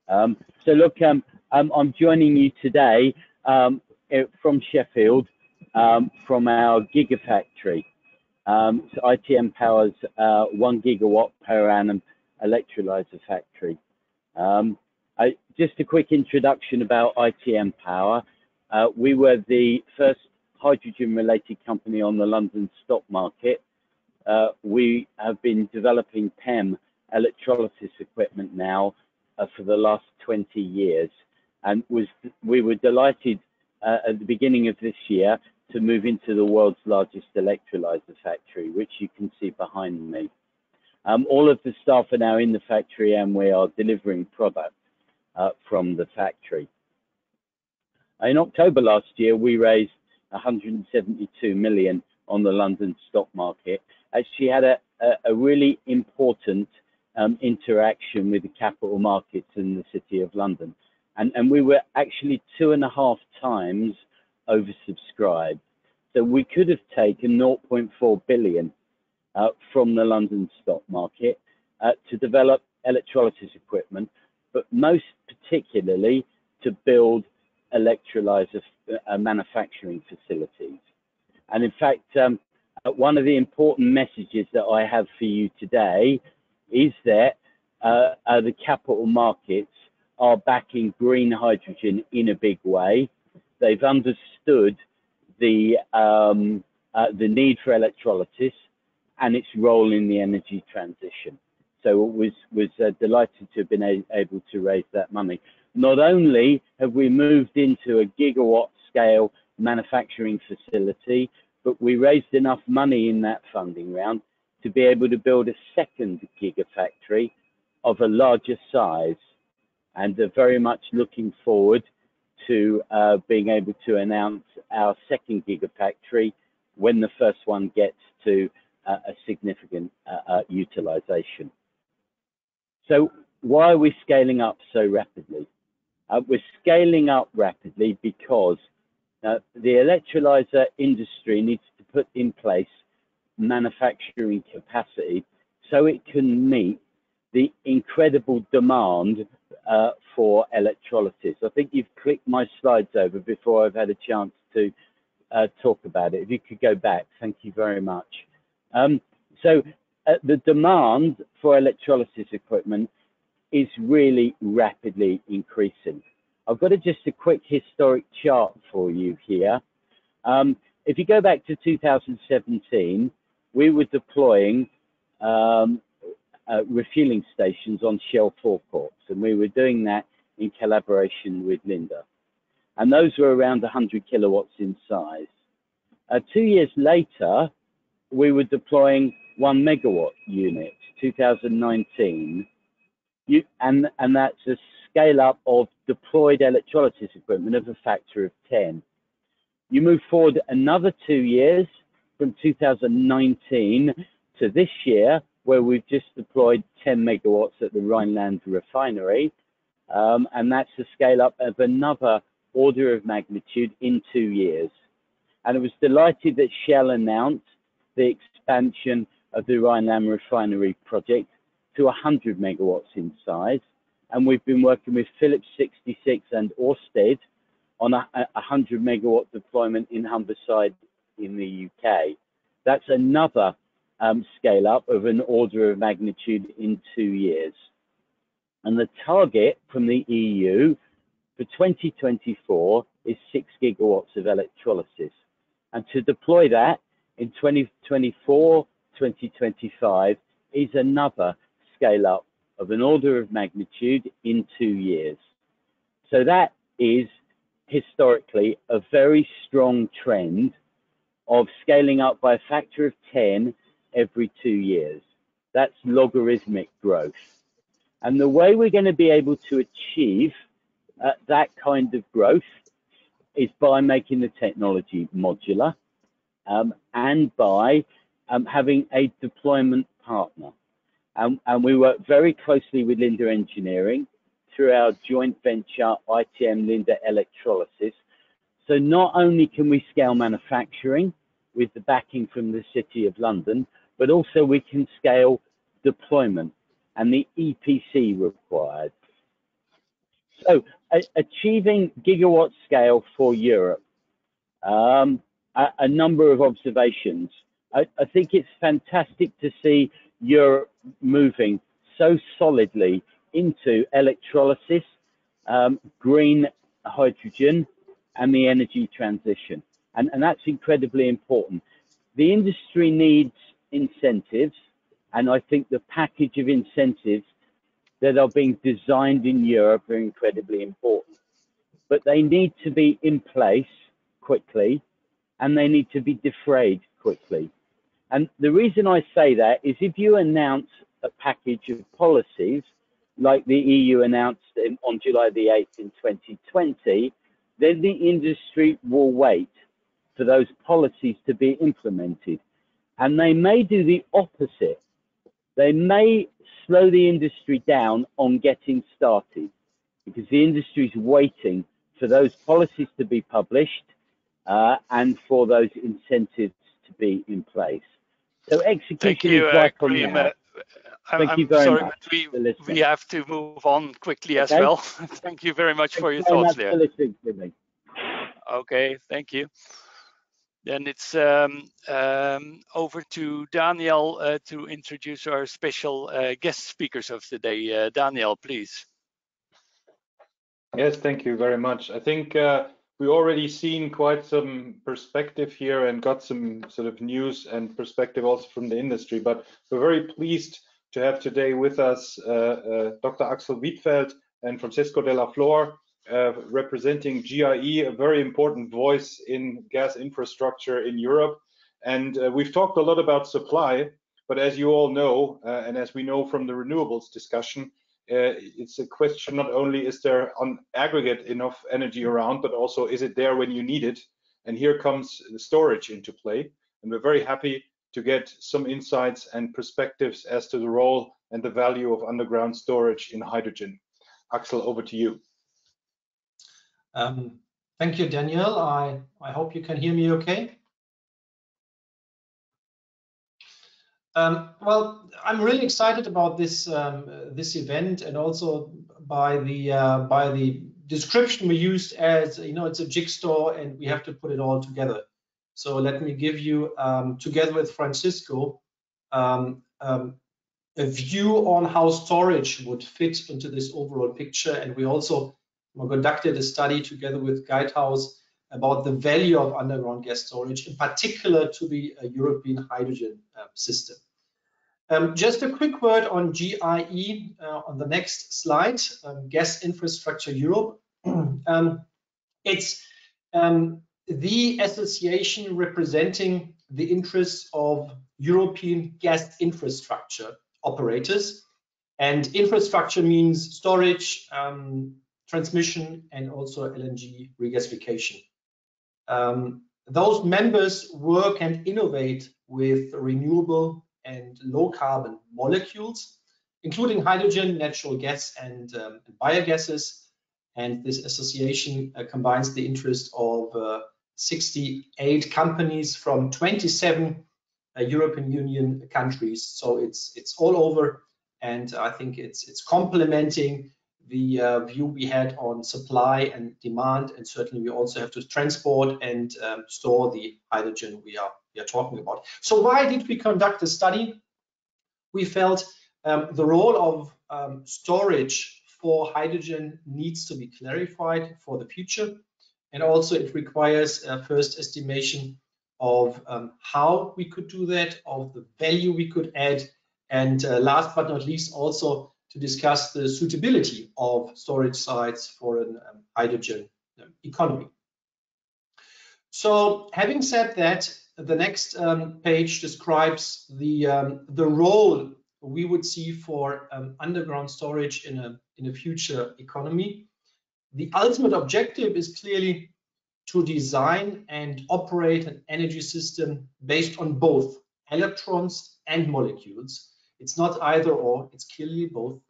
Speaker 6: Um, so look, um, um, I'm joining you today um, eh, from Sheffield, um, from our Gigafactory. So ITM Power's uh, one gigawatt per annum electrolyzer factory. I, just a quick introduction about ITM Power. Uh, we were the first hydrogen related company on the London stock market. Uh, we have been developing PEM electrolysis equipment now uh, for the last 20 years and was we were delighted uh, at the beginning of this year to move into the world's largest electrolyzer factory, which you can see behind me. Um, all of the staff are now in the factory and we are delivering product uh, from the factory. In October last year, we raised 172 million on the London stock market. She had a, a, a really important um, interaction with the capital markets in the City of London. And, and we were actually two and a half times oversubscribed. So we could have taken 0.4 billion uh, from the London stock market uh, to develop electrolysis equipment, but most particularly to build electrolyzer uh, manufacturing facilities. And in fact, um, uh, one of the important messages that I have for you today is that uh, uh, the capital markets are backing green hydrogen in a big way. They've understood the um, uh, the need for electrolysis and its role in the energy transition. So was was uh, delighted to have been able to raise that money. Not only have we moved into a gigawatt scale manufacturing facility, but we raised enough money in that funding round to be able to build a second gigafactory of a larger size and are very much looking forward to uh, being able to announce our second gigafactory when the first one gets to uh, a significant uh, uh utilization. So why are we scaling up so rapidly? Uh, we're scaling up rapidly because uh, the electrolyzer industry needs to put in place manufacturing capacity so it can meet the incredible demand uh, for electrolysis. I think you've clicked my slides over before I've had a chance to uh, talk about it. If you could go back, thank you very much. Um, so uh, the demand for electrolysis equipment is really rapidly increasing. I've got a, just a quick historic chart for you here. Um, if you go back to 2017, we were deploying um, uh, refueling stations on Shell forecourts, and we were doing that in collaboration with Linde. And those were around 100 kilowatts in size. Uh, two years later, we were deploying one megawatt unit, 2019, you, and, and that's a scale up of deployed electrolysis equipment of a factor of 10. You move forward another two years from 2019 to this year, where we've just deployed 10 megawatts at the Rhineland refinery. Um, and that's a scale up of another order of magnitude in two years. And I was delighted that Shell announced the expansion of the Rhineland refinery project to 100 megawatts in size. And we've been working with Phillips 66 and Ørsted on a, a 100 megawatt deployment in Humberside in the UK. That's another um, scale up of an order of magnitude in two years. And the target from the EU for 2024 is six gigawatts of electrolysis. And to deploy that in 2024, 2025 is another scale up of an order of magnitude in two years. So that is historically a very strong trend of scaling up by a factor of 10 every two years. That's logarithmic growth. And the way we're going to be able to achieve uh, that kind of growth is by making the technology modular um, and by um, having a deployment partner. Um, and we work very closely with Linde Engineering through our joint venture ITM Linde Electrolysis. So not only can we scale manufacturing with the backing from the City of London, but also we can scale deployment and the EPC required. So achieving gigawatt scale for Europe, um, a, a, number of observations. I, I, think it's fantastic to see Europe moving so solidly into electrolysis, um, green hydrogen, and the energy transition. And, and that's incredibly important. The industry needs incentives, and I think the package of incentives that are being designed in Europe are incredibly important. But they need to be in place quickly and they need to be defrayed quickly. And the reason I say that is if you announce a package of policies like the EU announced on July the 8th in 2020, then the industry will wait for those policies to be implemented. And they may do the opposite. They may slow the industry down on getting started because the industry is waiting for those policies to be published uh, and for those incentives to be in place. So execution you, is right uh, on now.
Speaker 5: Thank I'm you very sorry, much. We, we have to move on quickly as okay. well. thank you very much Thank for your thoughts there. Okay, thank you. Then it's um, um, over to Daniel uh, to introduce our special uh, guest speakers of the day. Uh, Daniel, please.
Speaker 1: Yes, thank you very much. I think uh, we already seen quite some perspective here and got some sort of news and perspective also from the industry, but we're very pleased to have today with us uh, uh, Dr. Axel Wietfeld and Francisco de la Flor, uh, representing GIE, a very important voice in gas infrastructure in Europe. And uh, we've talked a lot about supply, but as you all know, uh, and as we know from the renewables discussion, it's a question not only is there on aggregate enough energy around, but also is it there when you need it? And here comes storage into play. And we're very happy to get some insights and perspectives as to the role and the value of underground storage in hydrogen. Axel, over to you.
Speaker 7: Um, thank you, Daniel. I, I hope you can hear me okay. Um, well, I'm really excited about this um, this event and also by the uh, by the description we used as you know it's a jigsaw and we have to put it all together. So let me give you um, together with Francisco um, um, a view on how storage would fit into this overall picture and we also conducted a study together with Guidehouse about the value of underground gas storage, in particular to the uh, European hydrogen uh, system. Um, just a quick word on GIE uh, on the next slide, um, Gas Infrastructure Europe. um, it's um, the association representing the interests of European gas infrastructure operators. And infrastructure means storage, um, transmission and also LNG regasification. Um, those members work and innovate with renewable and low carbon molecules, including hydrogen, natural gas, and, um, biogases. And this association uh, combines the interest of uh, 68 companies from 27 uh, European Union countries. So it's it's all over, and I think it's it's complementing the uh, view we had on supply and demand, and certainly we also have to transport and um, store the hydrogen we are, are talking about. So why did we conduct the study? We felt um, the role of um, storage for hydrogen needs to be clarified for the future. And also it requires a first estimation of um, how we could do that, of the value we could add, and uh, last but not least also to discuss the suitability of storage sites for an um, hydrogen um, economy. So having said that, the next um, page describes the, um, the role we would see for um, underground storage in a in a future economy. The ultimate objective is clearly to design and operate an energy system based on both electrons and molecules. It's not either or, it's clearly both.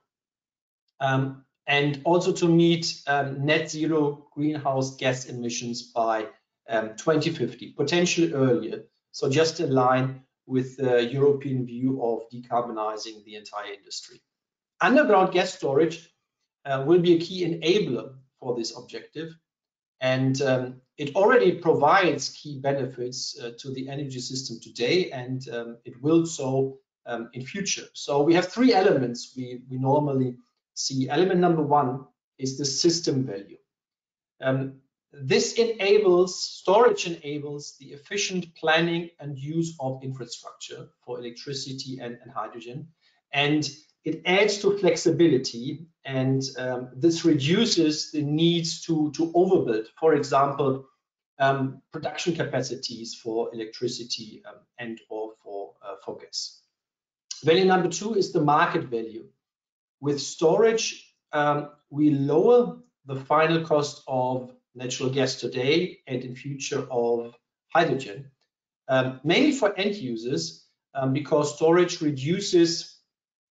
Speaker 7: Um, and also to meet um, net zero greenhouse gas emissions by um, 2050, potentially earlier. So just in line with the European view of decarbonizing the entire industry. Underground gas storage uh, will be a key enabler for this objective. And um, it already provides key benefits uh, to the energy system today, and um, it will so um, in future. So we have three elements we, we normally see. Element number one is the system value. This enables, storage enables the efficient planning and use of infrastructure for electricity and, and hydrogen. And it adds to flexibility and um, this reduces the needs to, to overbuild. For example, um, production capacities for electricity um, and or for, uh, for gas. Value number two is the market value. With storage, um, we lower the final cost of natural gas today and in future of hydrogen, um, mainly for end users, um, because storage reduces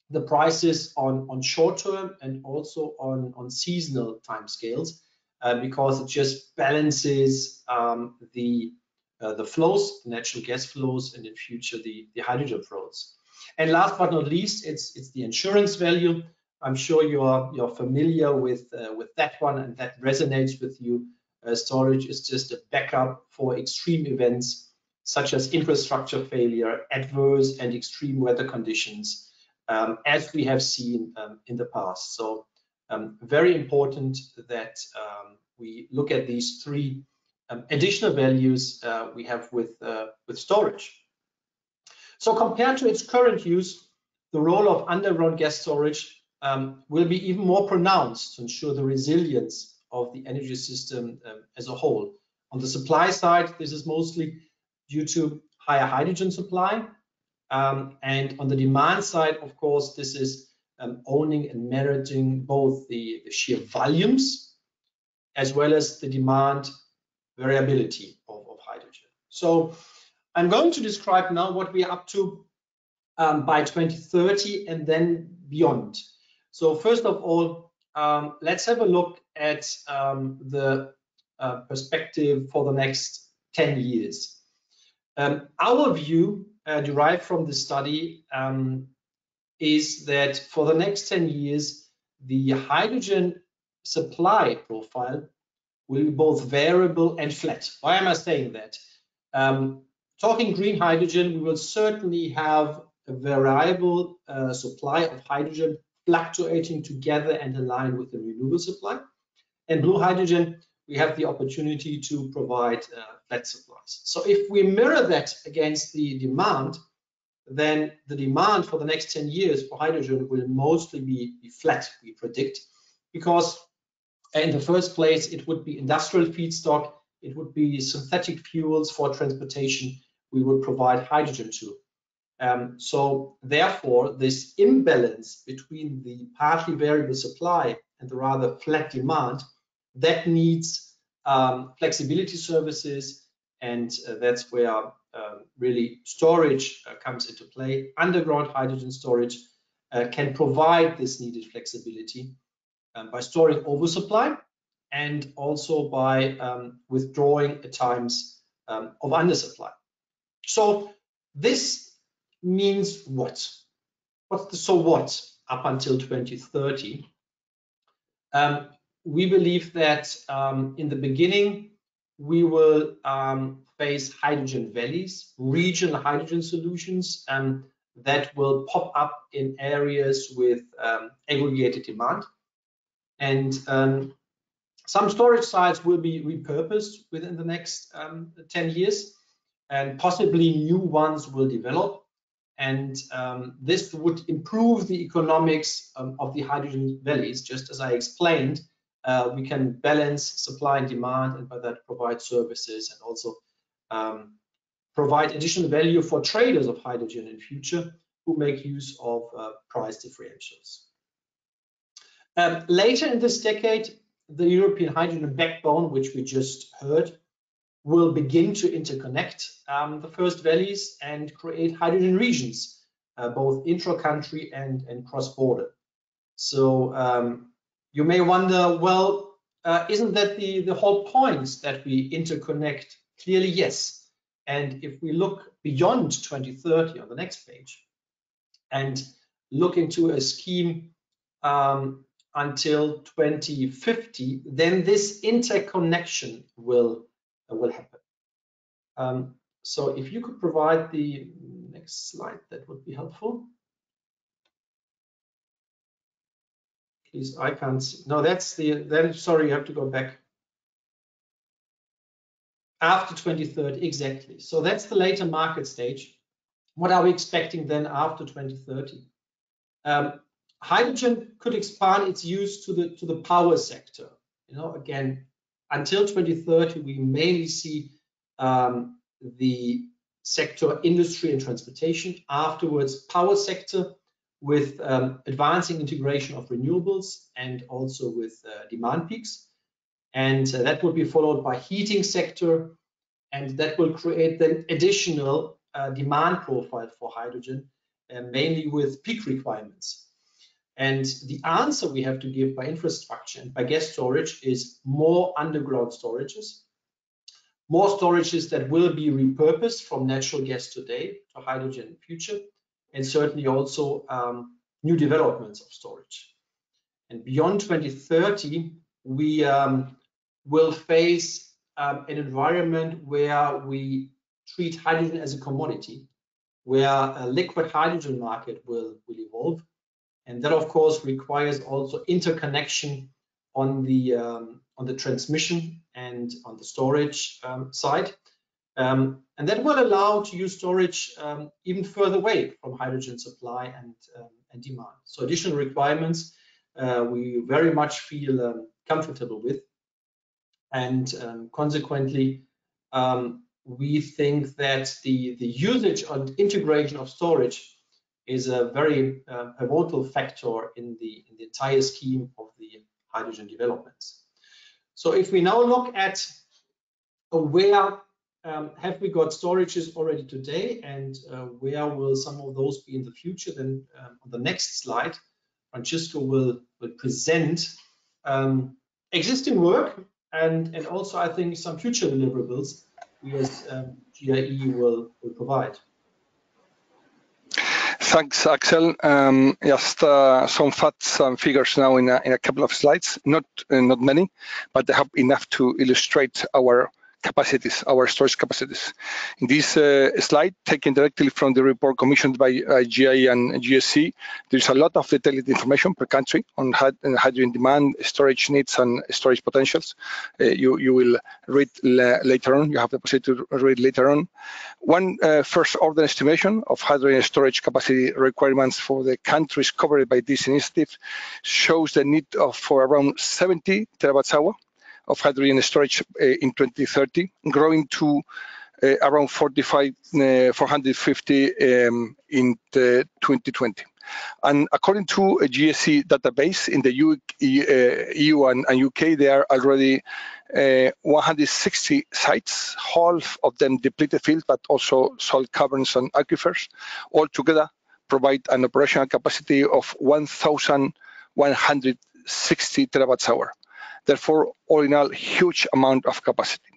Speaker 7: the prices on, on short term and also on, on seasonal timescales, uh, because it just balances um, the uh, the flows, the natural gas flows, and in future the, the hydrogen flows. And last but not least, it's it's the insurance value. I'm sure you're you're familiar with uh, with that one, and that resonates with you storage is just a backup for extreme events such as infrastructure failure, adverse and extreme weather conditions, um, as we have seen um, in the past. So um, very important that um, we look at these three um, additional values uh, we have with, uh, with storage. So compared to its current use, the role of underground gas storage um, will be even more pronounced to ensure the resilience of the energy system um, as a whole. On the supply side, this is mostly due to higher hydrogen supply. Um, and on the demand side, of course, this is um, owning and managing both the, the, sheer volumes as well as the demand variability of, of, hydrogen. So I'm going to describe now what we are up to um, by 2030 and then beyond. So first of all, um, let's have a look at um, the uh, perspective for the next 10 years. Um, our view, uh, derived from the study, um, is that for the next 10 years, the hydrogen supply profile will be both variable and flat. Why am I saying that? Um, talking green hydrogen, we will certainly have a variable uh, supply of hydrogen fluctuating together and aligned with the renewable supply. And blue hydrogen, we have the opportunity to provide uh, flat supplies. So if we mirror that against the demand, then the demand for the next 10 years for hydrogen will mostly be, be flat, we predict, because in the first place, it would be industrial feedstock, it would be synthetic fuels for transportation we would provide hydrogen to. Um, so therefore, this imbalance between the partly variable supply and the rather flat demand, that needs um, flexibility services, and uh, that's where uh, really storage uh, comes into play. Underground hydrogen storage uh, can provide this needed flexibility um, by storing oversupply and also by um, withdrawing at times um, of undersupply. So this means what? What's the so what up until 2030? Um, we believe that um, in the beginning, we will um, face hydrogen valleys, regional hydrogen solutions um, that will pop up in areas with um, aggregated demand. And um, some storage sites will be repurposed within the next 10 years, and possibly new ones will develop and um, this would improve the economics um, of the hydrogen valleys. Just as I explained, uh, we can balance supply and demand and by that provide services and also um, provide additional value for traders of hydrogen in future who make use of uh, price differentials. Um, later in this decade, the European hydrogen backbone, which we just heard, will begin to interconnect um, the first valleys and create hydrogen regions, uh, both intra-country and, and cross-border. So um, you may wonder, well, uh, isn't that the, the whole point that we interconnect? Clearly, yes. And if we look beyond 2030 on the next page and look into a scheme um, until 2050, then this interconnection will, uh, will happen. Um, so if you could provide the next slide, that would be helpful. Please, I can't see. No, that's the, then sorry, you have to go back. After 2030, exactly. So that's the later market stage. What are we expecting then after 2030? Um, hydrogen could expand its use to the to the power sector. You know, again, until 2030, we mainly see um, the sector industry and transportation. Afterwards, power sector with um, advancing integration of renewables and also with uh, demand peaks. And uh, that will be followed by heating sector, and that will create then additional uh, demand profile for hydrogen, uh, mainly with peak requirements. And the answer we have to give by infrastructure and by gas storage is more underground storages, more storages that will be repurposed from natural gas today to hydrogen in future, and certainly also um, new developments of storage. And beyond 2030, we um, will face um, an environment where we treat hydrogen as a commodity, where a liquid hydrogen market will, will evolve, and that, of course, requires also interconnection on the um, on the transmission and on the storage um, side. Um, and that will allow to use storage um, even further away from hydrogen supply and, um, and demand. So additional requirements uh, we very much feel um, comfortable with. And consequently, we think that the, the usage and integration of storage is a very uh, pivotal factor in the, in the entire scheme of the hydrogen developments. So if we now look at where um, have we got storages already today and uh, where will some of those be in the future, then um, on the next slide, Francisco will, will present um, existing work and, and also I think some future deliverables we as um, GIE will, will provide.
Speaker 8: Thanks, Axel. Um, just uh, some facts and figures now in a, in a couple of slides. Not uh, not many, but they have enough to illustrate our capacities, our storage capacities. In this uh, slide, taken directly from the report commissioned by uh, GIE and GSE, there's a lot of detailed information per country on hydrogen demand, storage needs, and storage potentials. Uh, you, you will read later on, you have the possibility to read later on. One uh, first order estimation of hydrogen storage capacity requirements for the countries covered by this initiative shows the need of, for around 70 terawatt hour of hydrogen storage uh, in 2030, growing to uh, around 45, uh, 450 um, in 2020. And according to a GSE database in the EU, and, UK, there are already uh, 160 sites, half of them depleted fields, but also salt caverns and aquifers, all together provide an operational capacity of 1,160 terawatt hour. Therefore, all in all, huge amount of capacity.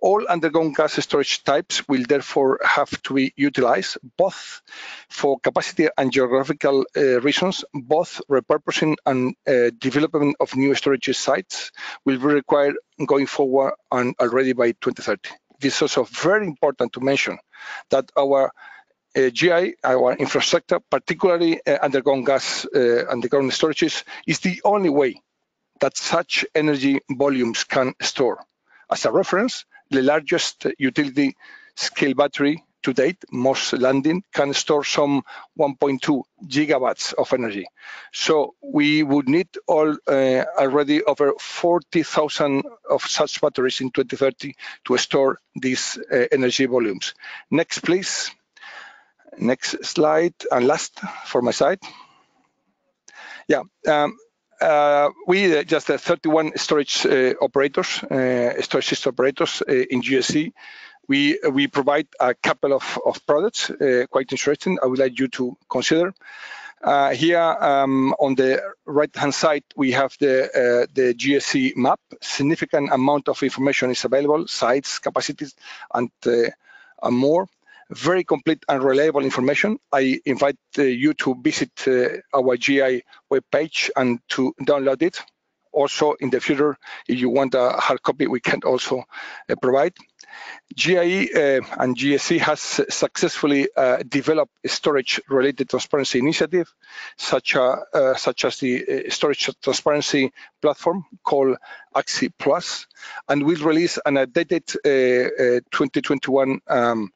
Speaker 8: All underground gas storage types will therefore have to be utilized both for capacity and geographical uh, reasons. Both repurposing and uh, development of new storage sites will be required going forward and already by 2030. This is also very important to mention that our uh, GI, our infrastructure, particularly uh, underground gas, uh, underground storages, is the only way that such energy volumes can store. As a reference, the largest utility scale battery to date, Moss Landing, can store some 1.2 gigawatts of energy. So we would need all uh, already over 40,000 of such batteries in 2030 to store these uh, energy volumes. Next, please. Next slide and last for my side. Yeah, um, uh, we uh, just uh, 31 storage uh, operators, uh, storage system operators uh, in GSE. We we provide a couple of, of products quite interesting. I would like you to consider. here um, on the right hand side, we have the the GSE map. Significant amount of information is available, sites, capacities, and and more very complete and reliable information. I invite uh, you to visit uh, our GI webpage and to download it. Also, in the future, if you want a hard copy, we can also uh, provide. GIE uh, and GSE has successfully uh, developed a storage-related transparency initiative, such, uh, such as the storage transparency platform called AGSI Plus, and will release an updated 2021 um,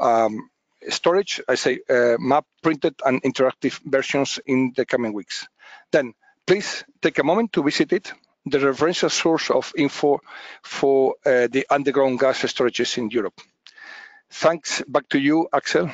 Speaker 8: um, storage, I say uh, map printed and interactive versions in the coming weeks. Then please take a moment to visit it, the referential source of info for uh, the underground gas storages in Europe. Thanks, back to you, Axel.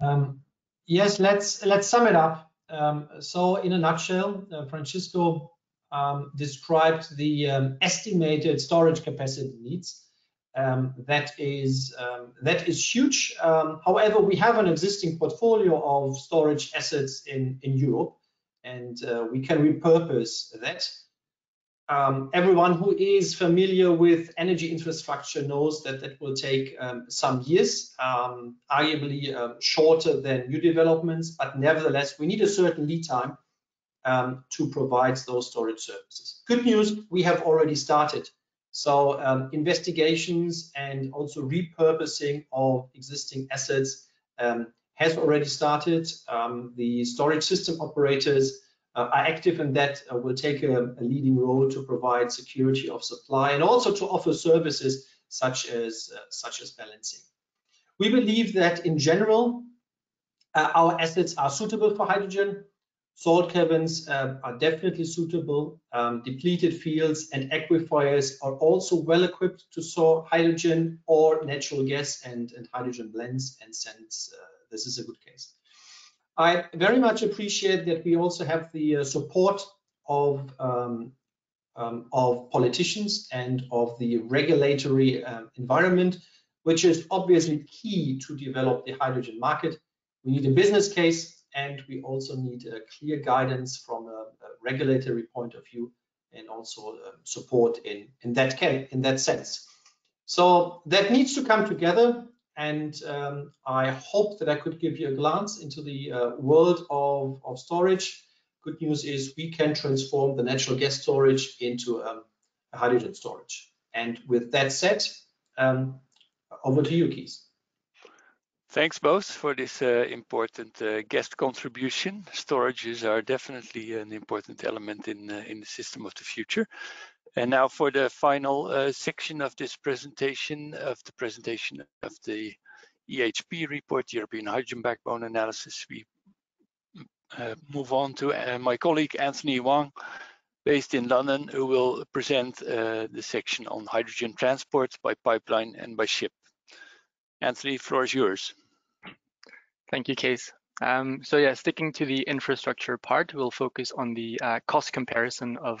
Speaker 7: Um, yes, let's let's sum it up. Um, so in a nutshell, uh, Francisco um, described the um, estimated storage capacity needs um, that is um, that is huge. Um, however, we have an existing portfolio of storage assets in in Europe, and uh, we can repurpose that. Um, everyone who is familiar with energy infrastructure knows that that will take um, some years, um, arguably shorter than new developments, but nevertheless, we need a certain lead time to provide those storage services. Good news, we have already started so um, investigations and also repurposing of existing assets um, has already started. Um, the storage system operators uh, are active in that, uh, will take a, a, leading role to provide security of supply and also to offer services such as, uh, such as balancing. We believe that in general, uh, our assets are suitable for hydrogen. Salt caverns uh, are definitely suitable. Um, depleted fields and aquifers are also well equipped to store hydrogen or natural gas and, and hydrogen blends, and since uh, this is a good case. I very much appreciate that we also have the uh, support of um, um, of politicians and of the regulatory um, environment, which is obviously key to develop the hydrogen market. We need a business case and we also need a clear guidance from a, a regulatory point of view and also um, support in, in, that in that sense. So that needs to come together and um, I hope that I could give you a glance into the uh, world of, of storage. Good news is we can transform the natural gas storage into um, hydrogen storage. And with that said, um, over to you, Kees.
Speaker 5: Thanks both for this uh, important uh, guest contribution. Storages are definitely an important element in, uh, in the system of the future. And now for the final uh, section of this presentation, of the presentation of the EHB report, European Hydrogen Backbone Analysis, we uh, move on to uh, my colleague Anthony Wang, based in London, who will present the section on hydrogen transport by pipeline and by ship. Anthony, floor is yours.
Speaker 9: Thank you, Kees. Um, so yeah, sticking to the infrastructure part, we'll focus on the uh, cost comparison of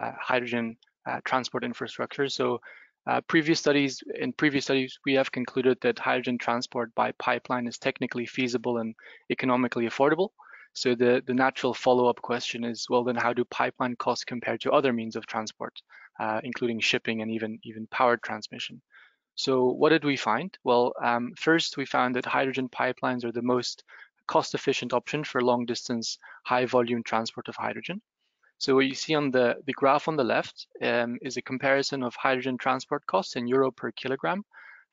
Speaker 9: uh, hydrogen uh, transport infrastructure. So uh, previous studies, in previous studies, we have concluded that hydrogen transport by pipeline is technically feasible and economically affordable. So the, the natural follow-up question is, well, then how do pipeline costs compare to other means of transport, uh, including shipping and even, even powered transmission? So what did we find? Well, um, first we found that hydrogen pipelines are the most cost-efficient option for long-distance, high-volume transport of hydrogen. So what you see on the, the graph on the left um, is a comparison of hydrogen transport costs in euro per kilogram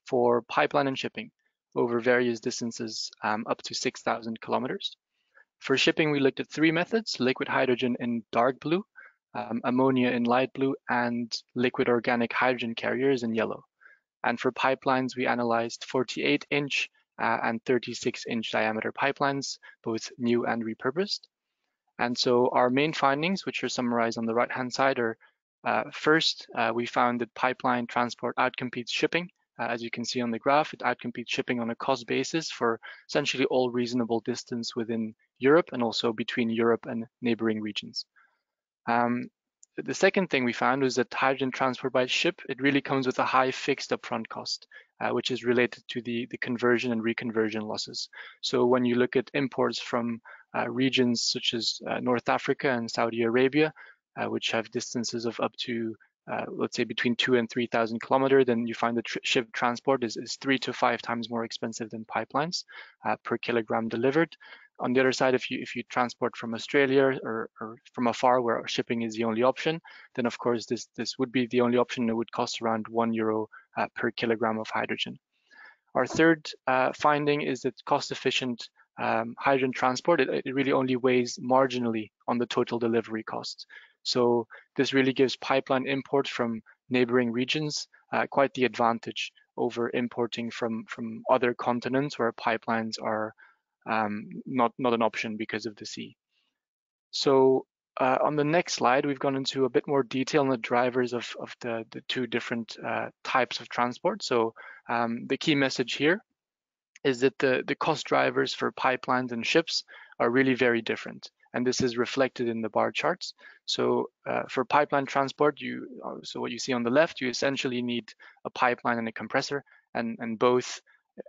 Speaker 9: for pipeline and shipping over various distances um, up to 6,000 kilometers. For shipping, we looked at three methods, liquid hydrogen in dark blue, um, ammonia in light blue, and liquid organic hydrogen carriers in yellow. And for pipelines, we analyzed 48 inch uh, and 36 inch diameter pipelines, both new and repurposed. And so our main findings, which are summarized on the right hand side, are uh, first, uh, we found that pipeline transport outcompetes shipping Uh, as you can see on the graph, it outcompetes shipping on a cost basis for essentially all reasonable distance within Europe and also between Europe and neighboring regions. Um, the second thing we found was that hydrogen transport by ship, it really comes with a high fixed upfront cost, uh, which is related to the, the conversion and reconversion losses. So when you look at imports from uh, regions such as uh, North Africa and Saudi Arabia, uh, which have distances of up to uh, let's say between two and 3,000 kilometer, then you find the tr ship transport is, is, three to five times more expensive than pipelines uh, per kilogram delivered. On the other side, if you if you transport from Australia or, or, from afar where shipping is the only option, then of course this this would be the only option. It would cost around one euro uh, per kilogram of hydrogen. Our third uh, finding is that cost-efficient um, hydrogen transport it, it really only weighs marginally on the total delivery cost. So this really gives pipeline imports from neighboring regions uh, quite the advantage over importing from from other continents where pipelines are um, not, not an option because of the sea. So uh, on the next slide, we've gone into a bit more detail on the drivers of, of the, the two different uh, types of transport. So um, the key message here is that the, the cost drivers for pipelines and ships are really very different. And this is reflected in the bar charts. So uh, for pipeline transport, you uh, so what you see on the left, you essentially need a pipeline and a compressor, and, and both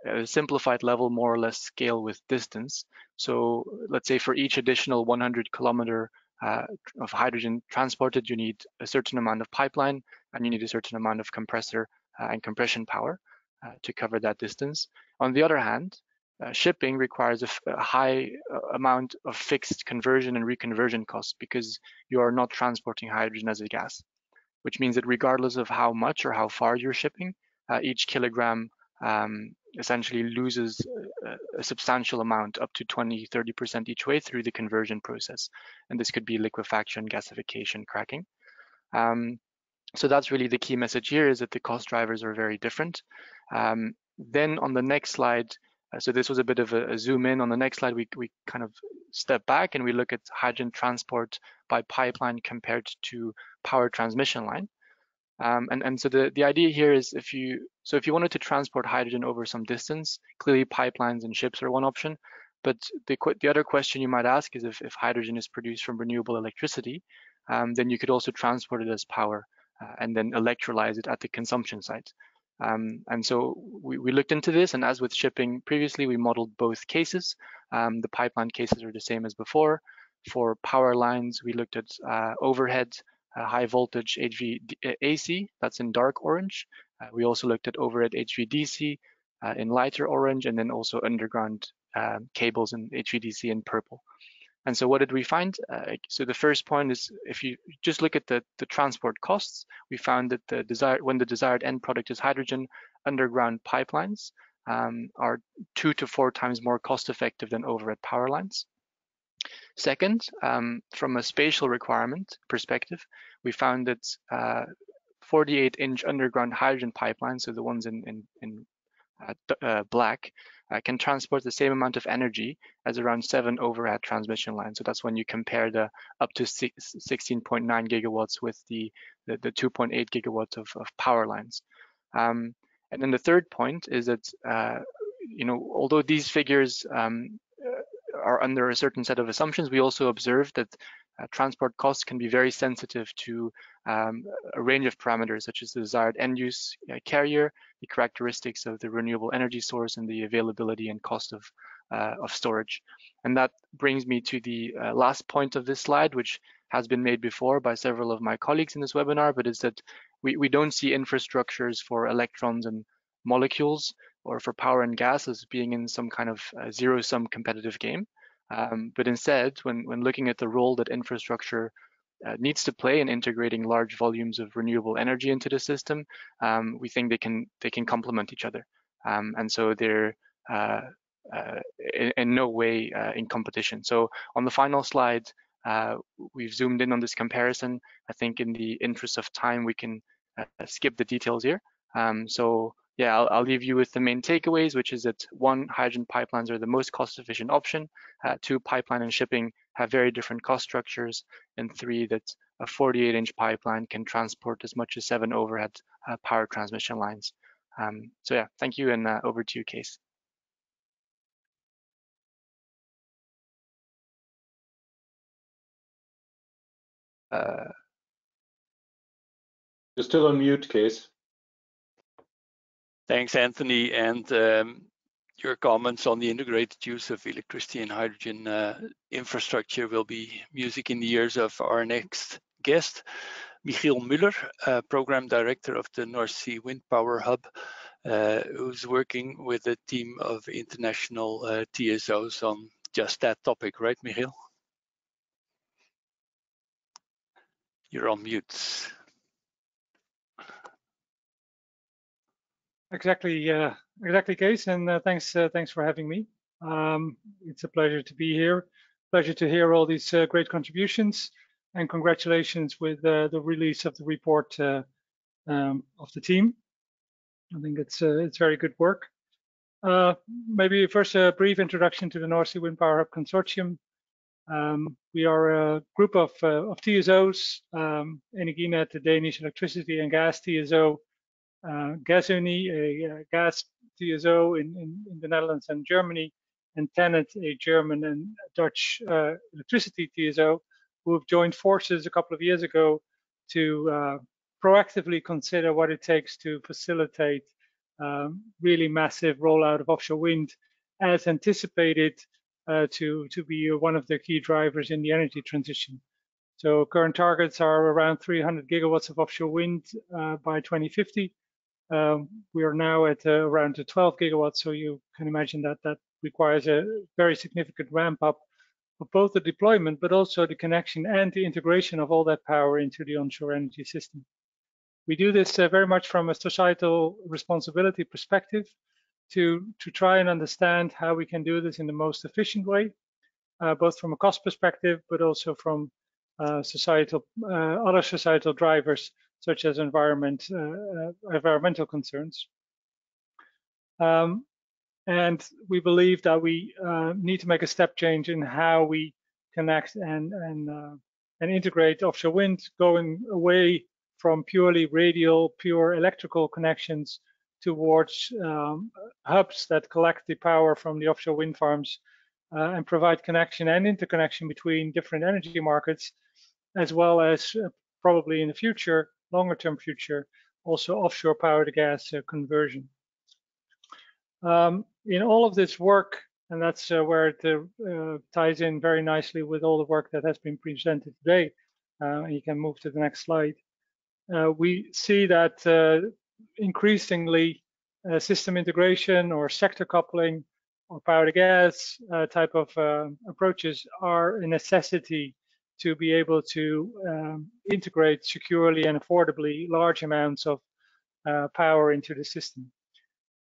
Speaker 9: a simplified level more or less scale with distance. So let's say for each additional 100 kilometer uh, of hydrogen transported, you need a certain amount of pipeline and you need a certain amount of compressor uh, and compression power uh, to cover that distance. On the other hand, uh, shipping requires a, high uh, amount of fixed conversion and reconversion costs because you are not transporting hydrogen as a gas, which means that regardless of how much or how far you're shipping, uh, each kilogram um, essentially loses a, a, substantial amount, up to 20, 30% each way through the conversion process. And this could be liquefaction, gasification, cracking. Um, so that's really the key message here is that the cost drivers are very different. Um, then on the next slide, uh, so this was a bit of a, a, zoom in. On the next slide, we, we kind of step back and we look at hydrogen transport by pipeline compared to power transmission line. Um, and, and so the, the idea here is if you so if you wanted to transport hydrogen over some distance, clearly pipelines and ships are one option. But the, the other question you might ask is if, if hydrogen is produced from renewable electricity, um, then you could also transport it as power uh, and then electrolyze it at the consumption site. Um, and so we, we, looked into this, and as with shipping previously, we modeled both cases. Um, the pipeline cases are the same as before. For power lines, we looked at uh, overhead high voltage HVAC, that's in dark orange. Uh, we also looked at overhead HVDC uh, in lighter orange, and then also underground um, cables in HVDC in purple. And so what did we find? Uh, so the first point is if you just look at the, the transport costs, we found that the desired when the desired end product is hydrogen, underground pipelines um, are two to four times more cost effective than overhead power lines. Second, um, from a spatial requirement perspective, we found that 48-inch uh, underground hydrogen pipelines, so the ones in, in, in uh, uh, black, uh, can transport the same amount of energy as around seven overhead transmission lines. So that's when you compare the up to 16.9 gigawatts with the, the, the 2.8 gigawatts of, of power lines. Um, and then the third point is that, uh, you know, although these figures um, are under a certain set of assumptions, we also observe that uh, transport costs can be very sensitive to um, a range of parameters such as the desired end use uh, carrier, the characteristics of the renewable energy source, and the availability and cost of, uh, of storage. And that brings me to the uh, last point of this slide, which has been made before by several of my colleagues in this webinar, but is that we, we don't see infrastructures for electrons and molecules or for power and gas as being in some kind of uh, zero-sum competitive game. Um, but instead, when, when looking at the role that infrastructure uh, needs to play in integrating large volumes of renewable energy into the system, um, we think they can they can complement each other, um, and so they're uh, uh, in, in, no way uh, in competition. So on the final slide, uh, we've zoomed in on this comparison. I think in the interest of time, we can skip the details here. Um, so yeah, I'll, I'll, leave you with the main takeaways, which is that one, hydrogen pipelines are the most cost-efficient option. Uh, two, pipeline and shipping have very different cost structures. And three, that a 48-inch pipeline can transport as much as seven overhead uh, power transmission lines. Um, so yeah, thank you, and uh, over to you, Kees.
Speaker 3: Uh,
Speaker 1: You're still on mute, Kees.
Speaker 5: Thanks, Anthony. And um, your comments on the integrated use of electricity and hydrogen uh, infrastructure will be music in the ears of our next guest, Michiel Müller, uh, Program Director of the North Sea Wind Power Hub, uh, who's working with a team of international uh, TSOs on just that topic, right, Michiel? You're on mute.
Speaker 10: Exactly, uh, exactly, Kees, and uh, thanks, uh, thanks for having me. Um, it's a pleasure to be here. Pleasure to hear all these uh, great contributions, and congratulations with uh, the release of the report uh, um, of the team. I think it's it's very good work. maybe first a brief introduction to the North Sea Wind Power Hub Consortium. Um, we are a group of, of TSOs, um, Energinet, the Danish electricity and gas TSO, uh, Gasunie, a, a, gas TSO in, in, in, the Netherlands and Germany, and TenneT, a German and Dutch uh, electricity TSO, who have joined forces a couple of years ago to uh, proactively consider what it takes to facilitate um, really massive rollout of offshore wind as anticipated uh, to, to be one of the key drivers in the energy transition. So current targets are around 300 gigawatts of offshore wind uh, by 2050 um, we are now at uh, around 12 gigawatts, so you can imagine that that requires a very significant ramp up of both the deployment, but also the connection and the integration of all that power into the onshore energy system. We do this uh, very much from a societal responsibility perspective to, to try and understand how we can do this in the most efficient way, uh, both from a cost perspective, but also from uh, societal, uh, other societal drivers such as environment, uh, uh, environmental concerns. Um, and we believe that we uh, need to make a step change in how we connect and and and integrate offshore wind, going away from purely radial, pure electrical connections towards um, hubs that collect the power from the offshore wind farms uh, and provide connection and interconnection between different energy markets, as well as uh, probably in the future longer term future, also offshore power to gas uh, conversion. Um, in all of this work, and that's uh, where it uh, ties in very nicely with all the work that has been presented today. you can move to the next slide. we see that increasingly uh, system integration or sector coupling or power to gas uh, type of uh, approaches are a necessity to be able to um, integrate securely and affordably large amounts of uh, power into the system.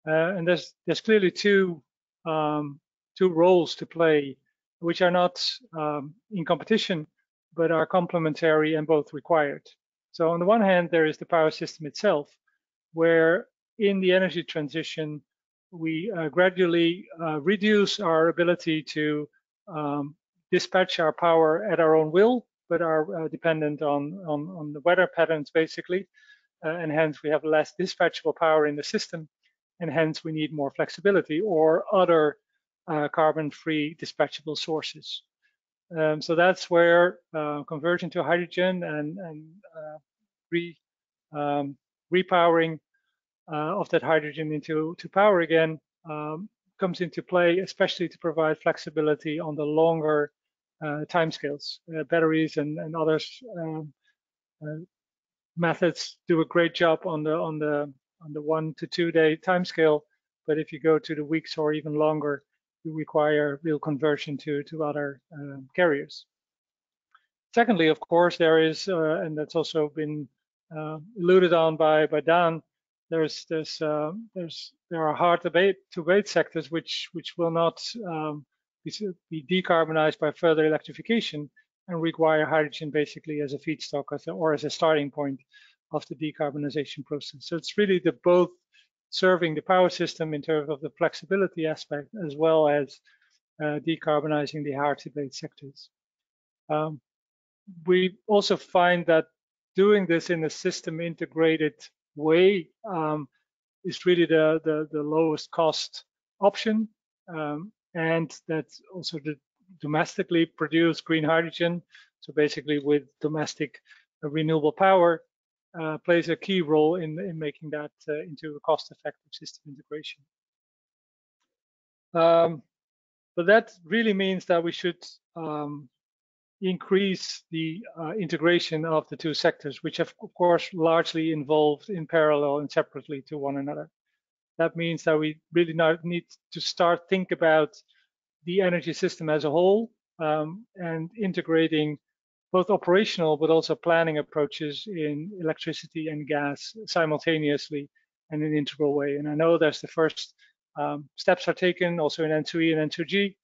Speaker 10: Uh, and there's there's clearly two um, two roles to play, which are not um, in competition, but are complementary and both required. So on the one hand, there is the power system itself, where in the energy transition, we uh, gradually uh, reduce our ability to um, dispatch our power at our own will, but are uh, dependent on, on, on, the weather patterns basically. Uh, and hence we have less dispatchable power in the system. And hence we need more flexibility or other uh, carbon-free dispatchable sources. Um, so that's where uh, conversion to hydrogen and, and uh, re, um, repowering uh, of that hydrogen into to power again um, comes into play, especially to provide flexibility on the longer uh, timescales. Uh, batteries and, and others um, uh, methods do a great job on the on the on the one to two day timescale, but if you go to the weeks or even longer, you require real conversion to to other um, carriers. Secondly, of course, there is, uh, and that's also been uh, alluded on by by Dan. There's there's uh, there's there are hard debate to wait sectors which which will not um, be decarbonized by further electrification and require hydrogen basically as a feedstock or as a starting point of the decarbonization process. So it's really the both serving the power system in terms of the flexibility aspect as well as uh, decarbonizing the hard to abate sectors. Um, we also find that doing this in a system integrated way um, is really the, the, the lowest cost option. Um, and that also the domestically produced green hydrogen, so basically with domestic renewable power, uh, plays a key role in, in making that uh, into a cost-effective system integration. Um, but that really means that we should um, increase the uh, integration of the two sectors, which have, of course, largely involved in parallel and separately to one another. That means that we really need to start think about the energy system as a whole um, and integrating both operational but also planning approaches in electricity and gas simultaneously and in an integral way. And I know there's the first um, steps are taken also in ENTSO-E and ENTSOG,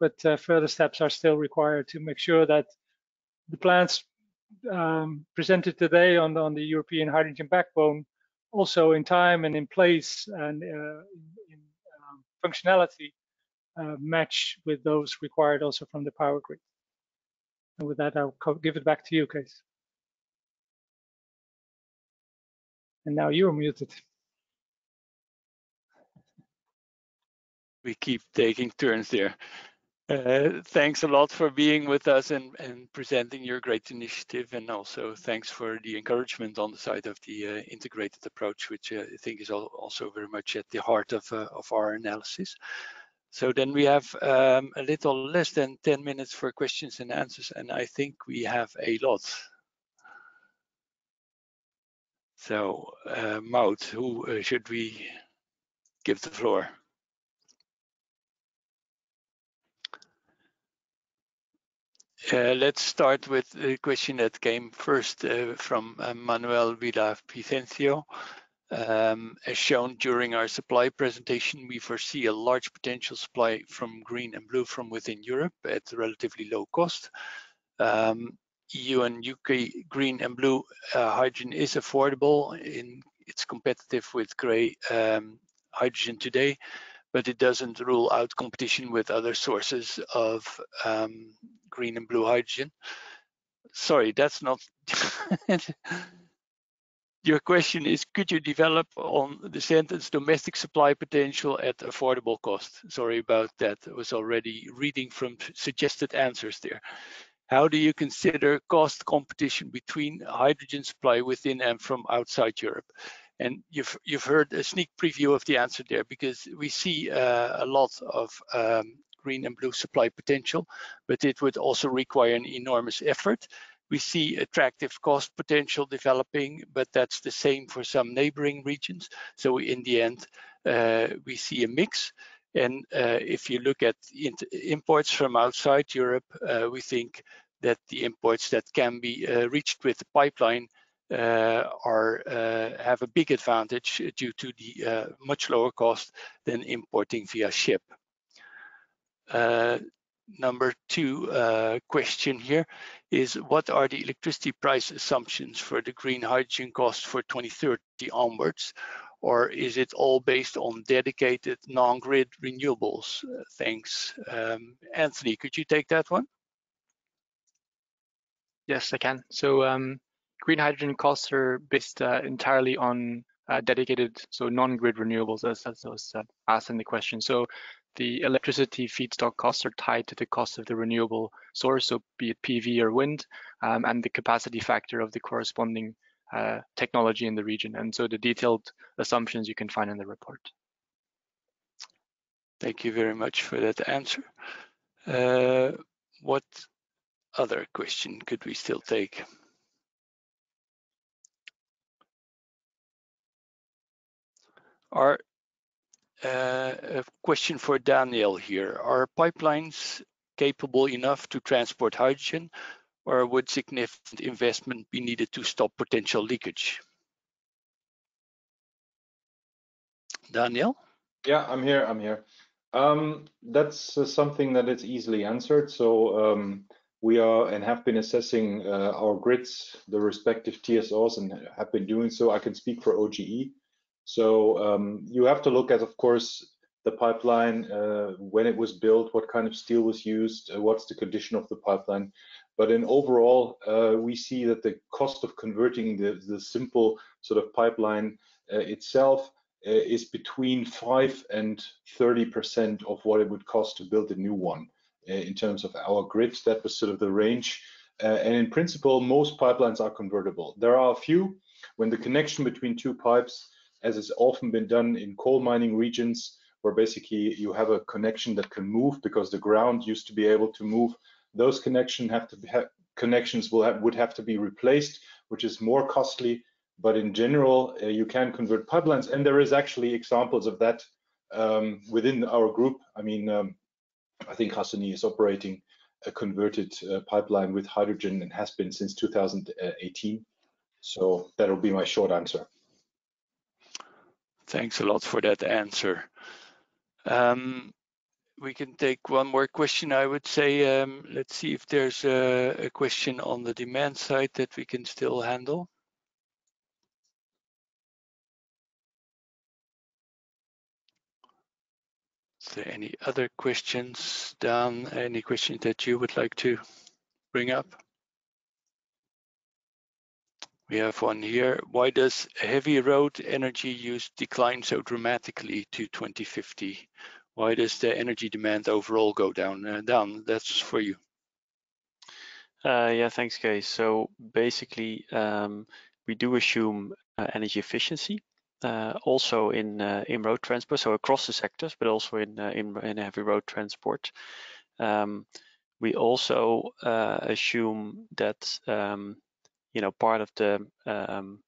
Speaker 10: but uh, further steps are still required to make sure that the plans um, presented today on, on the European hydrogen backbone also in time and in place and uh, in, um, functionality uh, match with those required also from the power grid. And with that, I'll give it back to you, Kees. And now you're muted.
Speaker 5: We keep taking turns there. Uh, thanks a lot for being with us and, and presenting your great initiative and also thanks for the encouragement on the side of the uh, integrated approach which uh, I think is also very much at the heart of, uh, of our analysis. So then we have um, a little less than 10 minutes for questions and answers and I think we have a lot. So uh, Maud, who uh, should we give the floor? Uh, let's start with the question that came first uh, from uh, Manuel Villa Vicencio. Um, as shown during our supply presentation, we foresee a large potential supply from green and blue from within Europe at relatively low cost. Um, EU and UK green and blue uh, hydrogen is affordable. In, it's competitive with grey um, hydrogen today, but it doesn't rule out competition with other sources of um, green and blue hydrogen. Sorry, that's not. Your question is, could you develop on the sentence domestic supply potential at affordable cost? Sorry about that. I was already reading from suggested answers there. How do you consider cost competition between hydrogen supply within and from outside Europe? And you've you've heard a sneak preview of the answer there because we see uh, a lot of um, green and blue supply potential, but it would also require an enormous effort. We see attractive cost potential developing, but that's the same for some neighboring regions. So in the end, uh, we see a mix. And uh, if you look at imports from outside Europe, uh, we think that the imports that can be uh, reached with the pipeline are uh, have a big advantage due to the uh, much lower cost than importing via ship. number two question here is what are the electricity price assumptions for the green hydrogen cost for 2030 onwards? Or is it all based on dedicated non-grid renewables? thanks. Um, Anthony, could you take that one?
Speaker 9: Yes, I can. Green hydrogen costs are based uh, entirely on uh, dedicated, so non-grid renewables, as, as was uh, asked in the question. So the electricity feedstock costs are tied to the cost of the renewable source, so be it PV or wind, um, and the capacity factor of the corresponding uh, technology in the region. And so the detailed assumptions you can find in the report.
Speaker 5: Thank you very much for that answer. Uh, what other question could we still take? Are uh, a question for Daniel here. Are pipelines capable enough to transport hydrogen or would significant investment be needed to stop potential leakage? Daniel?
Speaker 1: Yeah, I'm here, I'm here. Um, that's uh, something that is easily answered. So um, we are and have been assessing uh, our grids, the respective TSOs, and have been doing so. I can speak for OGE. So um, you have to look at, of course, the pipeline, uh, when it was built, what kind of steel was used, uh, what's the condition of the pipeline. But in overall, uh, we see that the cost of converting the, the simple sort of pipeline uh, itself is between 5 and 30% of what it would cost to build a new one. In terms of our grid, that was sort of the range. And in principle, most pipelines are convertible. There are a few when the connection between two pipes, as has often been done in coal mining regions, where basically you have a connection that can move because the ground used to be able to move. Those connection have to be, ha connections will have, would have to be replaced, which is more costly. But in general, uh, you can convert pipelines, and there is actually examples of that um, within our group. I mean, um, I think Gasunie is operating a converted uh, pipeline with hydrogen and has been since 2018. So that'll be my short answer.
Speaker 5: Thanks a lot for that answer. Um, we can take one more question, I would say. Um, let's see if there's a, a, question on the demand side that we can still handle. Is there any other questions, Dan? Any questions that you would like to bring up? We have one here. Why does heavy road energy use decline so dramatically to 2050? why does the energy demand overall go down? Uh, down. That's for you.
Speaker 3: Uh, yeah, thanks, guys. So basically, um, we do assume uh, energy efficiency uh, also in uh, in road transport, so across the sectors, but also in uh, in, in, heavy road transport. Um, we also assume that um, you know part of the um,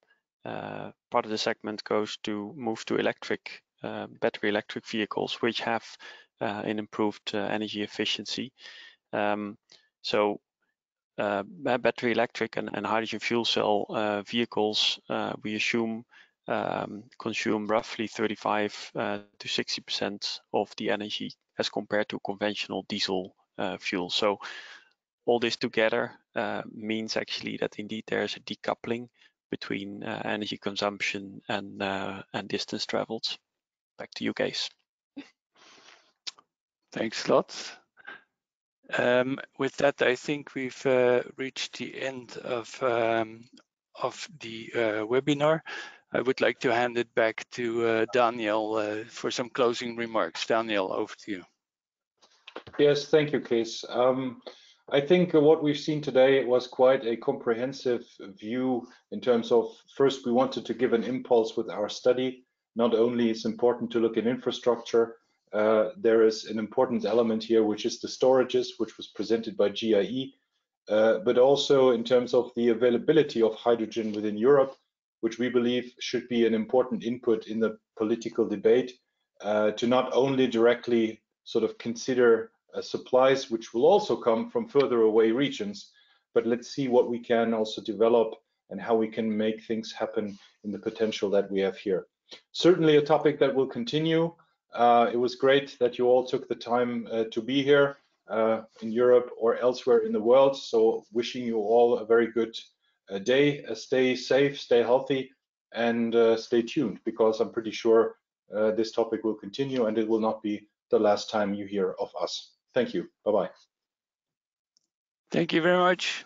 Speaker 3: part of the segment goes to move to electric uh, battery electric vehicles, which have uh, an improved uh, energy efficiency. Um, so battery electric and, and, hydrogen fuel cell vehicles, we assume um, consume roughly 35 uh, to 60% of the energy as compared to conventional diesel uh, fuel. So all this together uh, means actually that indeed there's a decoupling between energy consumption and, and distance traveled. Back to you guys.
Speaker 5: Thanks a lot. Um, with that, I think we've uh, reached the end of um, of the uh, webinar. I would like to hand it back to uh, Daniel uh, for some closing remarks. Daniel, over to you.
Speaker 1: Yes, thank you, Kees. Um, I think what we've seen today was quite a comprehensive view in terms of first, we wanted to give an impulse with our study. Not only is important to look at infrastructure, uh, there is an important element here, which is the storages, which was presented by GIE, uh, but also in terms of the availability of hydrogen within Europe, which we believe should be an important input in the political debate uh, to not only directly sort of consider uh, supplies, which will also come from further away regions, but let's see what we can also develop and how we can make things happen in the potential that we have here certainly a topic that will continue. Uh, it was great that you all took the time uh, to be here uh, in Europe or elsewhere in the world. So wishing you all a very good uh, day. Uh, stay safe, stay healthy, and uh, stay tuned because I'm pretty sure this topic will continue and it will not be the last time you hear of us. Thank you. Bye-bye.
Speaker 5: Thank you very much.